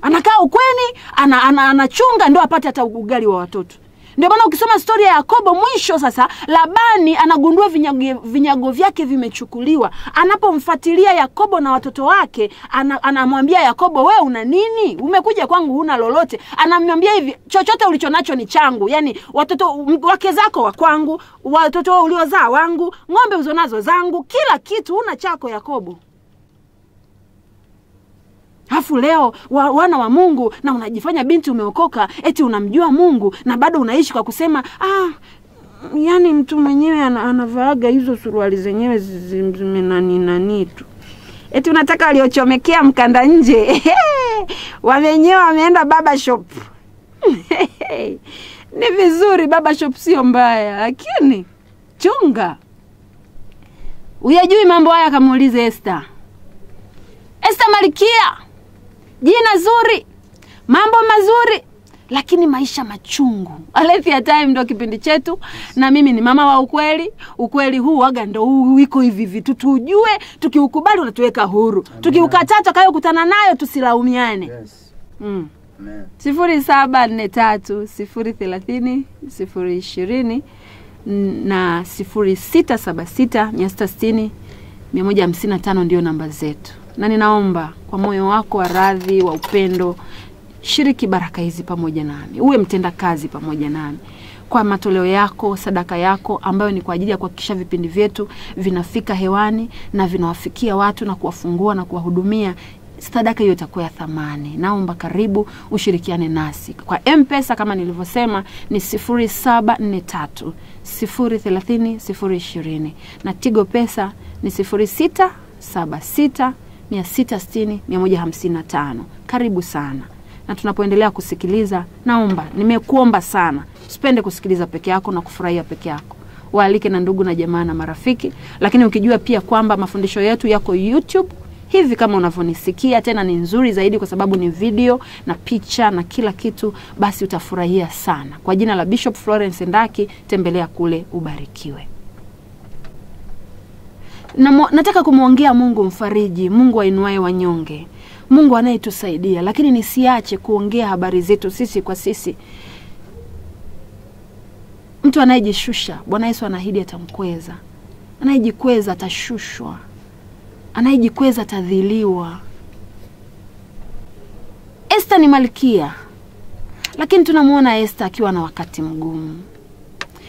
Speaker 2: Anakaa ukweni anachunga ana, ana, anachunga ndo apate hata ugali wa watoto ndio maana ukisoma historia ya yakobo mwisho sasa labani anagundua vinyago, vinyago vyake vimechukuliwa. Anapomfuatilia yakobo na watoto wake ana, anamwambia yakobo we una nini? Umekuja kwangu huna lolote. Anamwambia hivi chochote ulicho nacho ni changu. Yani watoto wake zako wa kwangu watoto uliozaa wangu ng'ombe uzonazo zangu kila kitu una chako yakobo alafu leo wa, wana wa mungu na unajifanya binti umeokoka eti unamjua mungu na bado unaishi kwa kusema ah, yani mtu mwenyewe ana, anavaaga hizo suruali zenyewe zi- zimenani nani tu. Eti unataka waliochomekea mkanda nje? Wenyewe wameenda baba shop. Ni vizuri baba shop sio mbaya lakini chunga. Uyajui mambo haya akamuulize Esther. Esther Malkia, jina zuri, mambo mazuri, lakini maisha machungu. Alethia Time ndo kipindi chetu, na mimi ni mama wa ukweli. Ukweli huu waga ndo huu iko hivi vitu, tujue. Tukiukubali unatuweka huru, tukiukataa tutakayokutana nayo tusilaumiane.
Speaker 3: Yes.
Speaker 2: mm
Speaker 3: Amen.
Speaker 2: sifuri saba nne tatu sifuri thelathini sifuri ishirini na sifuri sita saba sita mia sita sitini mia moja hamsini na tano ndio namba zetu na ninaomba kwa moyo wako wa radhi wa upendo shiriki baraka hizi pamoja nami. Uwe mtenda kazi pamoja nami. Kwa matoleo yako sadaka yako ambayo ni kwa ajili ya kuhakikisha vipindi vyetu vinafika hewani na vinawafikia watu na kuwafungua na kuwahudumia sadaka hiyo itakuwa ya thamani. Naomba karibu ushirikiane nasi. Kwa mpesa kama nilivyosema ni sifuri saba nne tatu sifuri thelathini sifuri ishirini. Na tigo pesa ni sifuri sita saba sita mia sita sitini mia moja hamsini na tano. Karibu sana. Na tunapoendelea kusikiliza naomba nimekuomba sana. Usipende kusikiliza peke yako na kufurahia peke yako. Waalike na ndugu na jamaa na marafiki. Lakini ukijua pia kwamba mafundisho yetu yako youtube hivi kama unavyonisikia tena ni nzuri zaidi kwa sababu ni video na picha na kila kitu basi utafurahia sana. Kwa jina la bishop florence ndaki tembelea kule ubarikiwe na, nataka kumwongea mungu mfariji mungu ainuae wanyonge. Mungu anayetusaidia lakini nisiache kuongea habari zetu sisi kwa sisi. Mtu anayejishusha bwana yesu anaahidi atamkweza. Anayejikweza atashushwa. Anayejikweza atadhiliwa. Este ni malkia. Lakini tunamwona este akiwa na wakati mgumu.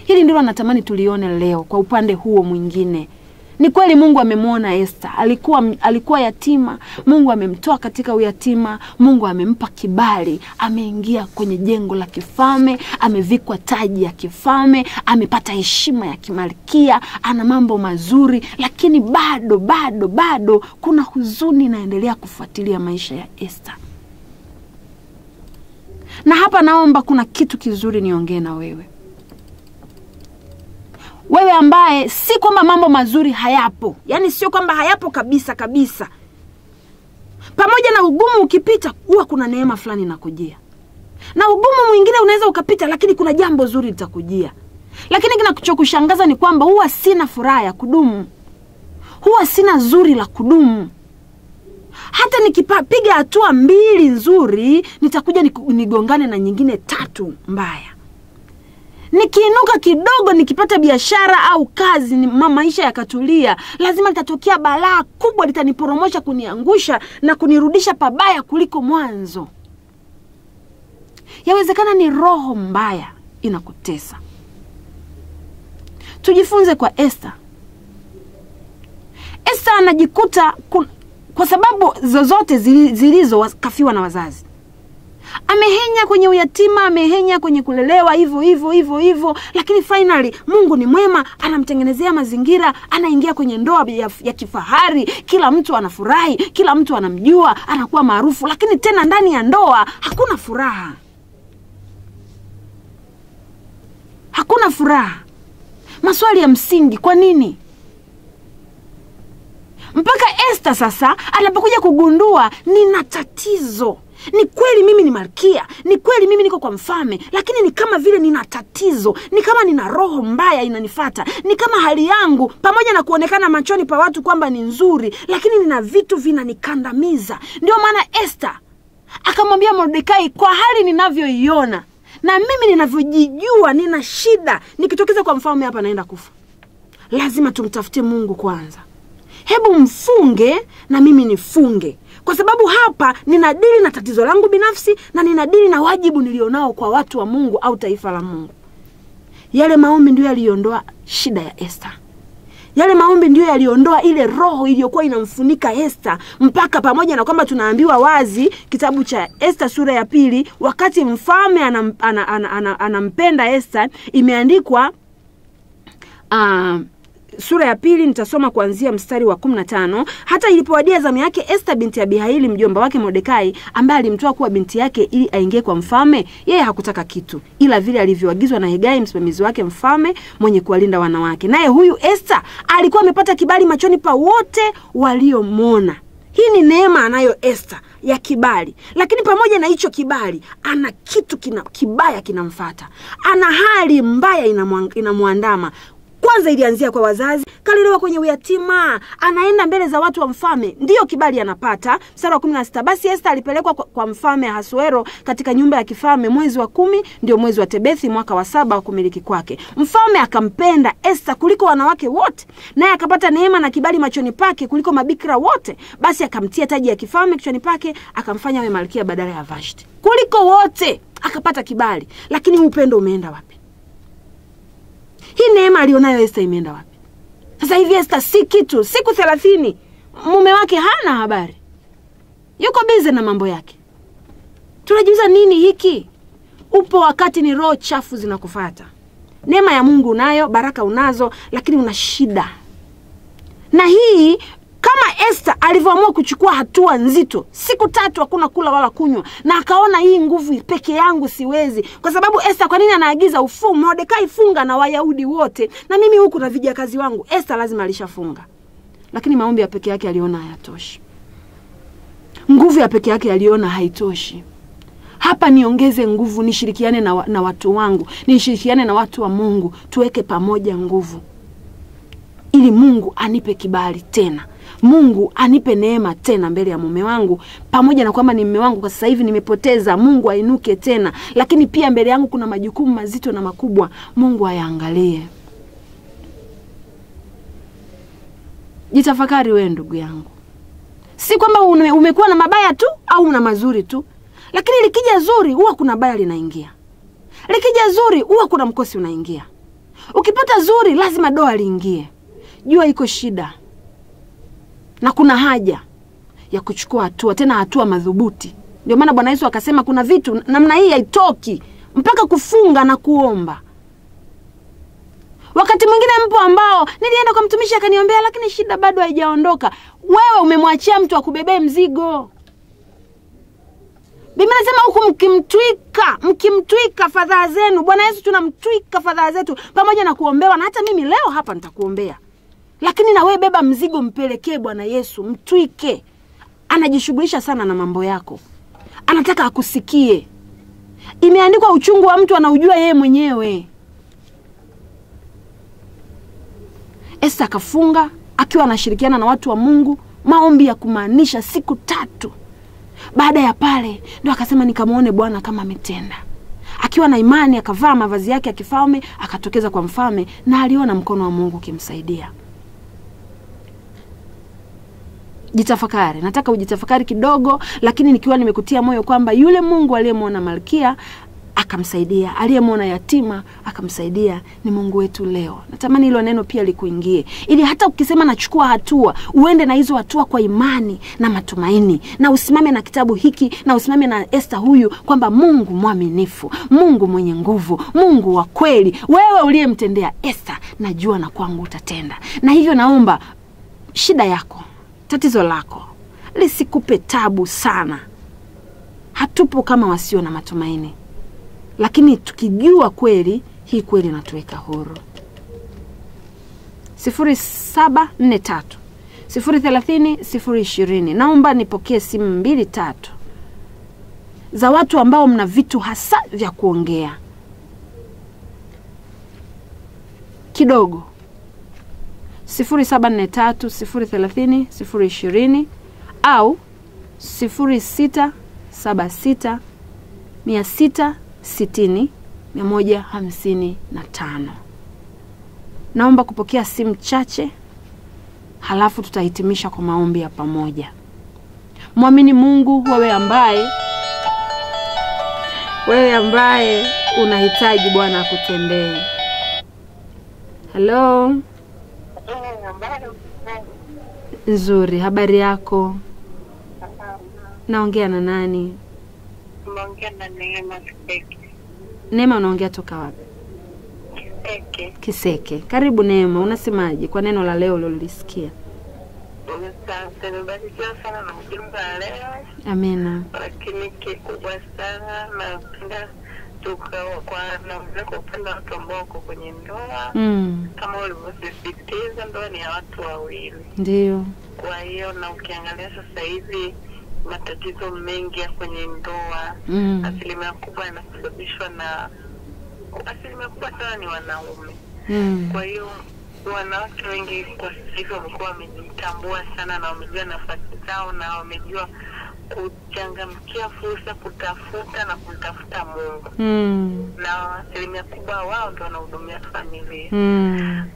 Speaker 2: Hili ndilo natamani tulione leo kwa upande huo mwingine Ni kweli Mungu amemwona Esta, alikuwa alikuwa yatima. Mungu amemtoa katika uyatima, Mungu amempa kibali, ameingia kwenye jengo la kifalme, amevikwa taji ya kifalme, amepata heshima ya kimalkia, ana mambo mazuri, lakini bado bado bado kuna huzuni inaendelea kufuatilia maisha ya Esta. Na hapa naomba kuna kitu kizuri niongee na wewe wewe ambaye si kwamba mambo mazuri hayapo, yaani sio kwamba hayapo kabisa kabisa. Pamoja na ugumu ukipita, huwa kuna neema fulani inakujia, na ugumu mwingine unaweza ukapita, lakini kuna jambo zuri litakujia. Lakini kinachokushangaza ni kwamba huwa sina furaha ya kudumu, huwa sina zuri la kudumu. Hata nikipiga hatua mbili nzuri, nitakuja nigongane na nyingine tatu mbaya nikiinuka kidogo nikipata biashara au kazi ni maisha yakatulia, lazima litatokea balaa kubwa litaniporomosha, kuniangusha na kunirudisha pabaya kuliko mwanzo. Yawezekana ni roho mbaya inakutesa. Tujifunze kwa Esta. Esta anajikuta kwa sababu zozote zilizo kafiwa na wazazi amehenya kwenye uyatima, amehenya kwenye kulelewa hivyo hivyo hivyo hivyo, lakini finally Mungu ni mwema, anamtengenezea mazingira, anaingia kwenye ndoa ya, ya kifahari, kila mtu anafurahi, kila mtu anamjua, anakuwa maarufu, lakini tena ndani ya ndoa hakuna furaha, hakuna furaha. Maswali ya msingi, kwa nini? Mpaka Esta sasa anapokuja kugundua nina tatizo ni kweli mimi ni malkia, ni kweli mimi niko kwa mfalme, lakini ni kama vile nina tatizo, ni kama nina roho mbaya inanifata, ni kama hali yangu pamoja na kuonekana machoni pa watu kwamba ni nzuri, lakini nina vitu vinanikandamiza. Ndio maana Esta akamwambia Mordekai, kwa hali ninavyoiona na mimi ninavyojijua, nina shida, nikitokeza kwa mfalme hapa naenda kufa. Lazima tumtafutie Mungu kwanza. Hebu mfunge na mimi nifunge kwa sababu hapa ninadili na tatizo langu binafsi na ninadili na wajibu nilionao kwa watu wa Mungu au taifa la Mungu. Yale maombi ndiyo yaliondoa shida ya Esta. Yale maombi ndiyo yaliondoa ile roho iliyokuwa inamfunika Esta, mpaka pamoja na kwamba tunaambiwa wazi kitabu cha Esta sura ya pili, wakati mfalme anam, anam, anam, anam, anampenda Esta, imeandikwa uh, sura ya pili nitasoma kuanzia mstari wa kumi na tano hata ilipowadia zamu yake Esta binti ya Abihaili mjomba wake Mordekai ambaye alimtoa kuwa binti yake ili aingie kwa mfalme, yeye hakutaka kitu ila vile alivyoagizwa na Hegai msimamizi wake mfalme mwenye kuwalinda wanawake. Naye huyu Esta alikuwa amepata kibali machoni pa wote waliomwona. Hii ni neema anayo Esta ya kibali, lakini pamoja na hicho kibali ana kitu kina, kibaya kinamfata, ana hali mbaya inamwandama kwanza ilianzia kwa wazazi, kalelewa kwenye uyatima, anaenda mbele za watu wa mfalme, ndiyo kibali anapata. Mstari wa kumi na sita basi Esta alipelekwa kwa, kwa mfalme Ahasuero katika nyumba ya kifalme mwezi wa kumi, ndio mwezi wa Tebethi, mwaka wa saba wa kumiliki kwake. Mfalme akampenda Esta kuliko wanawake wote, naye akapata neema na kibali machoni pake kuliko mabikira wote. Basi akamtia taji ya kifalme kichwani pake, akamfanya awe malkia badala ya Vashti. Kuliko wote akapata kibali, lakini upendo umeenda wapi? Hii neema alionayo Esta imeenda wapi? Sasa hivi Esta si kitu. Siku thelathini mume wake hana habari, yuko bize na mambo yake. Tunajiuza nini hiki? Upo wakati ni roho chafu zinakufata. Neema ya Mungu unayo, baraka unazo, lakini una shida na hii kama Esther alivyoamua kuchukua hatua nzito, siku tatu hakuna kula wala kunywa, na akaona hii nguvu peke yangu siwezi. Kwa sababu Esther, kwa nini anaagiza ufunge? Mordekai funga na Wayahudi wote, na mimi huku na vijakazi wangu. Esther lazima alishafunga, lakini maombi ya peke yake aliona hayatoshi, nguvu ya peke yake aliona haitoshi. Hapa niongeze nguvu, nishirikiane na, wa, na watu wangu, nishirikiane na watu wa Mungu, tuweke pamoja nguvu ili Mungu anipe kibali tena Mungu anipe neema tena mbele ya mume wangu, pamoja na kwamba ni mume wangu kwa sasa hivi nimepoteza. Mungu ainuke tena, lakini pia mbele yangu kuna majukumu mazito na makubwa. Mungu ayaangalie. Jitafakari wewe ndugu yangu, si kwamba umekuwa na mabaya tu au una mazuri tu, lakini likija zuri huwa kuna baya linaingia, likija zuri huwa kuna mkosi unaingia. Ukipata zuri lazima doa liingie. jua iko shida na kuna haja ya kuchukua hatua, tena hatua madhubuti. Ndio maana Bwana Yesu akasema kuna vitu namna hii haitoki mpaka kufunga na kuomba. Wakati mwingine mpo ambao nilienda kwa mtumishi akaniombea, lakini shida bado haijaondoka. Wewe umemwachia mtu akubebee mzigo. Biblia inasema huku mkimtwika mkimtwika fadhaa zenu. Bwana Yesu tunamtwika fadhaa zetu pamoja na kuombewa, na hata mimi leo hapa nitakuombea, lakini na wewe beba mzigo, mpelekee Bwana Yesu, mtwike. Anajishughulisha sana na mambo yako, anataka akusikie. Imeandikwa, uchungu wa mtu anaujua yeye mwenyewe. Esta akafunga akiwa anashirikiana na watu wa Mungu, maombi ya kumaanisha siku tatu. Baada ya pale ndo akasema nikamwone Bwana kama ametenda. Akiwa na imani akavaa mavazi yake ya kifalme akatokeza kwa mfalme, na aliona mkono wa Mungu ukimsaidia. Jitafakari, nataka ujitafakari kidogo, lakini nikiwa nimekutia moyo kwamba yule Mungu aliyemwona malkia akamsaidia, aliyemwona yatima akamsaidia, ni Mungu wetu leo. Natamani hilo neno pia likuingie, ili hata ukisema nachukua hatua, uende na hizo hatua kwa imani na matumaini, na usimame na kitabu hiki na usimame na Esta huyu, kwamba Mungu mwaminifu, Mungu mwenye nguvu, Mungu wa kweli, wewe uliyemtendea Esta, najua na kwangu utatenda. Na hivyo naomba shida yako, tatizo lako lisikupe tabu sana. Hatupo kama wasio na matumaini lakini tukijua kweli hii kweli inatuweka huru. sifuri saba nne tatu sifuri thelathini sifuri ishirini. Naomba nipokee simu mbili tatu za watu ambao mna vitu hasa vya kuongea kidogo. Sifuri saba nne tatu sifuri thelathini sifuri ishirini au sifuri sita saba sita mia sita sitini mia moja hamsini na tano. Naomba kupokea simu chache, halafu tutahitimisha kwa maombi ya pamoja. Mwamini Mungu, wewe ambaye wewe ambaye unahitaji Bwana akutendee. Halo, nzuri. Habari yako? Naongea na nani?
Speaker 4: Unaongea na Neema Kiseke.
Speaker 2: Neema, unaongea toka wapi?
Speaker 4: Kiseke.
Speaker 2: Kiseke. Karibu Neema, unasemaje kwa neno la leo ulilolisikia?
Speaker 4: Asante, nimebarikiwa sana na ujumbe wa leo,
Speaker 2: Amina.
Speaker 4: lakini kikubwa sana napenda tukawa kwa naongea kwa upande wa watu ambao wako kwenye ndoa
Speaker 2: Mm,
Speaker 4: kama ulivyosisitiza, ndoa ni ya watu wawili.
Speaker 2: ndio.
Speaker 4: Kwa hiyo na ukiangalia sasa hivi matatizo mengi ya kwenye ndoa
Speaker 2: Mm,
Speaker 4: asilimia kubwa yanasababishwa na asilimia kubwa sana ni wanaume.
Speaker 2: mm,
Speaker 4: Kwa hiyo wanawake wengi kwa sasa hivi wamekuwa wamejitambua sana na wamejua nafasi zao na wamejua kuchangamkia fursa, kutafuta na kumtafuta Mungu,
Speaker 2: mm,
Speaker 4: na asilimia kubwa wao ndo wanahudumia familia.
Speaker 2: mm,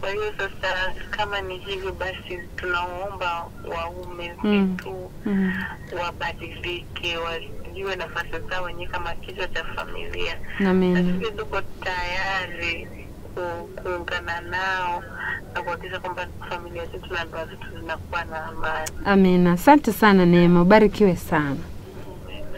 Speaker 4: Kwa hiyo sasa, kama ni hivyo basi, tunaomba waume
Speaker 2: Mm.
Speaker 4: wetu
Speaker 2: mm.
Speaker 4: wabadilike, wajue nafasi zao wenyewe kama kichwa cha familia na sisi tuko tayari kuungana nao na kuhakikisha kwamba familia zetu na ndoa zetu zinakuwa na amani.
Speaker 2: Amina. Asante sana Neema, ubarikiwe sana.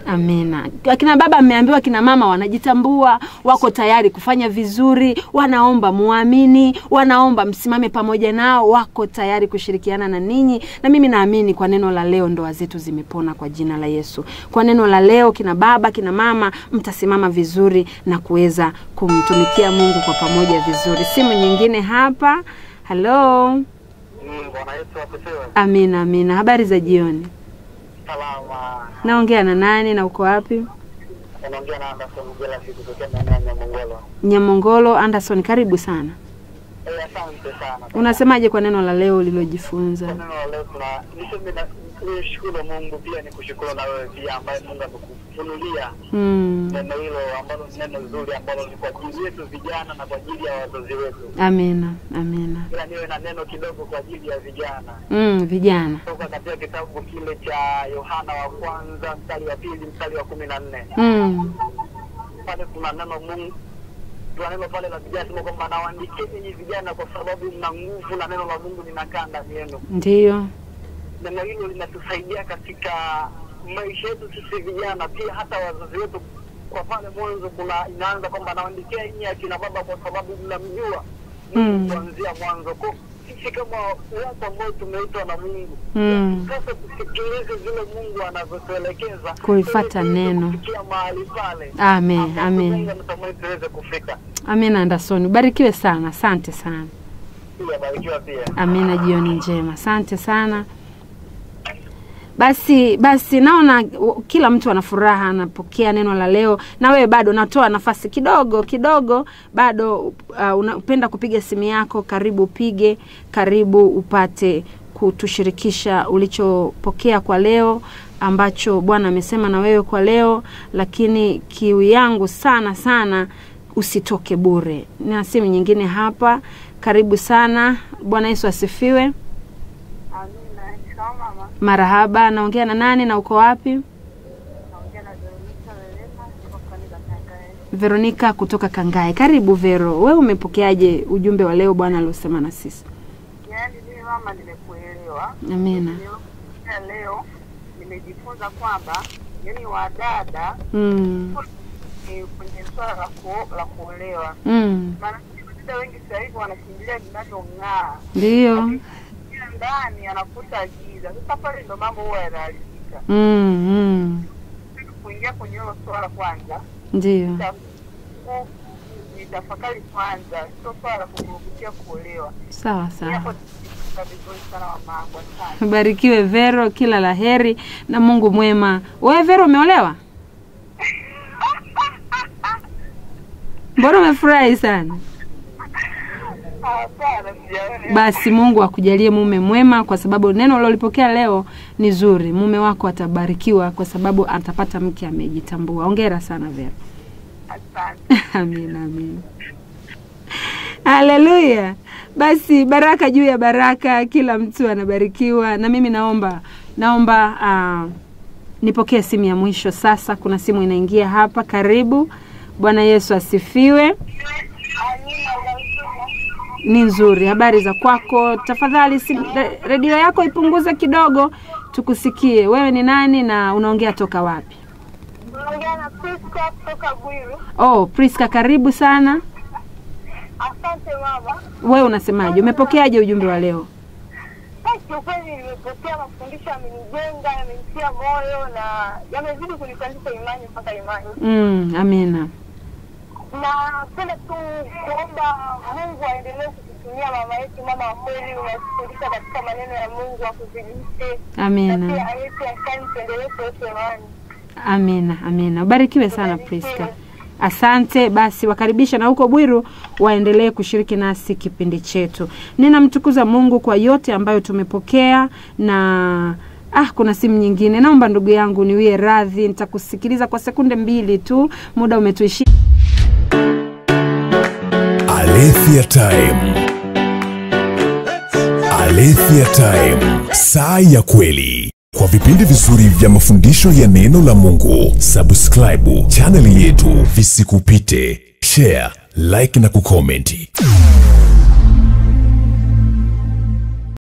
Speaker 2: Amina. Akina baba mmeambiwa, akina mama wanajitambua, wako tayari kufanya vizuri, wanaomba muamini, wanaomba msimame pamoja nao, wako tayari kushirikiana na ninyi, na mimi naamini kwa neno la leo ndoa zetu zimepona kwa jina la Yesu. Kwa neno la leo, kina baba, kina mama, mtasimama vizuri na kuweza kumtumikia Mungu kwa pamoja vizuri. Simu nyingine hapa. Halo. Amina, amina. Habari za jioni.
Speaker 4: Salama.
Speaker 2: Naongea na nani na uko wapi?
Speaker 4: Naongea na Anderson Mjela siku kutokea maeneo ya Nyamongolo.
Speaker 2: Nyamongolo Anderson, karibu sana.
Speaker 4: Eh, asante sana.
Speaker 2: Unasemaje kwa neno la leo ulilojifunza?
Speaker 4: Neno la leo tuna niseme na nishukuru Mungu pia nikushukuru na wewe pia ambaye Mungu amekufunulia
Speaker 2: Mm,
Speaker 4: neno hilo ambalo ni neno zuri ambalo ni kwa ajili yetu vijana na kwa ajili ya wazazi wetu.
Speaker 2: amina, amina.
Speaker 4: Ila niwe na neno kidogo kwa ajili ya vijana.
Speaker 2: Mm, vijana.
Speaker 4: toka katika kitabu kile cha Yohana wa kwanza mstari wa pili mstari wa kumi na nne
Speaker 2: Mm,
Speaker 4: pale kuna neno Mungu
Speaker 5: tuna neno pale la vijana sema kwamba nawaandikia nyinyi vijana kwa sababu mna nguvu na neno la Mungu linakaa ndani yenu.
Speaker 2: ndiyo
Speaker 5: Neno hilo linatusaidia katika maisha yetu sisi vijana, pia hata wazazi wetu. Kwa pale mwanzo kuna inaanza kwamba naandikia nyinyi akina baba kwa sababu mnamjua
Speaker 2: Mm.
Speaker 5: kuanzia mwanzo. Kwa sisi kama watu ambao tumeitwa na Mungu
Speaker 2: Mm.
Speaker 5: sasa tusikilize vile Mungu anavyotuelekeza
Speaker 2: Kuifuata neno.
Speaker 5: kufikia mahali pale
Speaker 2: Amen, amen.
Speaker 5: Tuweze kufika.
Speaker 2: amina anderson ubarikiwe sana asante sana
Speaker 5: Pia barikiwa pia.
Speaker 2: amina jioni njema asante sana basi basi naona kila mtu ana furaha anapokea neno la leo na wewe bado natoa nafasi kidogo kidogo bado uh, unapenda kupiga simu yako karibu upige karibu upate kutushirikisha ulichopokea kwa leo ambacho bwana amesema na wewe kwa leo lakini kiu yangu sana sana usitoke bure na simu nyingine hapa karibu sana bwana yesu asifiwe. Marahaba naongea na nani na uko wapi
Speaker 6: Veronica kutoka Kangae.
Speaker 2: veronika kutoka kangae karibu vero wewe umepokeaje ujumbe wa leo bwana aliosema na sisi
Speaker 6: Yaani mimi mama nimekuelewa.
Speaker 2: amina
Speaker 6: leo nimejifunza kwamba yani wadada
Speaker 2: mm.
Speaker 6: kwenye swala la ku- la kuolewa.
Speaker 2: Mm.
Speaker 6: Maana wadada wengi sasa hivi wanakimbilia vinavyong'aa.
Speaker 2: ndio
Speaker 6: ndani anakuta giza. Sasa pale ndo mambo huwa yanaharibika.
Speaker 2: mm. mm.
Speaker 6: Kuingia kwenye hilo swala kwanza
Speaker 2: ndio
Speaker 6: nitafakari kwanza, sio swala la kukurubukia kuolewa.
Speaker 2: sawa sawa barikiwe vero kila la heri na mungu mwema wewe vero umeolewa mbona umefurahi sana. Basi mungu akujalie mume mwema kwa sababu neno ulilopokea leo ni zuri. Mume wako atabarikiwa kwa sababu atapata mke amejitambua. Ongera sana
Speaker 6: Vera.
Speaker 2: Amina amina haleluya. Basi baraka juu ya baraka kila mtu anabarikiwa. Na mimi naomba naomba uh, nipokee simu ya mwisho sasa. Kuna simu inaingia hapa. Karibu. Bwana yesu asifiwe.
Speaker 6: Amina.
Speaker 2: Ni nzuri. Habari za kwako? Tafadhali si, redio yako ipunguze kidogo tukusikie. Wewe ni nani na unaongea toka wapi?
Speaker 6: Unaongea na Priska kutoka
Speaker 2: oh priska karibu sana.
Speaker 6: Asante mama.
Speaker 2: wewe unasemaje? Umepokeaje ujumbe wa leo?
Speaker 6: Kiukweli nimepokea mafundisho yamenitia moyo na yamezidi kunipandisha imani mpaka imani.
Speaker 2: mm, amina
Speaker 6: Napenda tu kuomba Mungu aendelee kututumia mama yetu, mama wa kweli, unatufundisha katika maneno ya Mungu, akuzidishe na
Speaker 2: amina
Speaker 6: pia alete asante, tuendelee kuwepo wani.
Speaker 2: amina amina ubarikiwe sana priska. Asante. Basi wakaribisha na huko bwiru waendelee kushiriki nasi kipindi chetu. Ninamtukuza mungu kwa yote ambayo tumepokea na ah kuna simu nyingine. Naomba ndugu yangu niwie radhi nitakusikiliza kwa sekunde mbili tu. Muda umetuishia
Speaker 1: Alethea Time. Alethea Time, saa ya kweli. Kwa vipindi vizuri vya mafundisho ya neno la Mungu, subscribe chaneli yetu, visikupite. Share, like na kukomenti.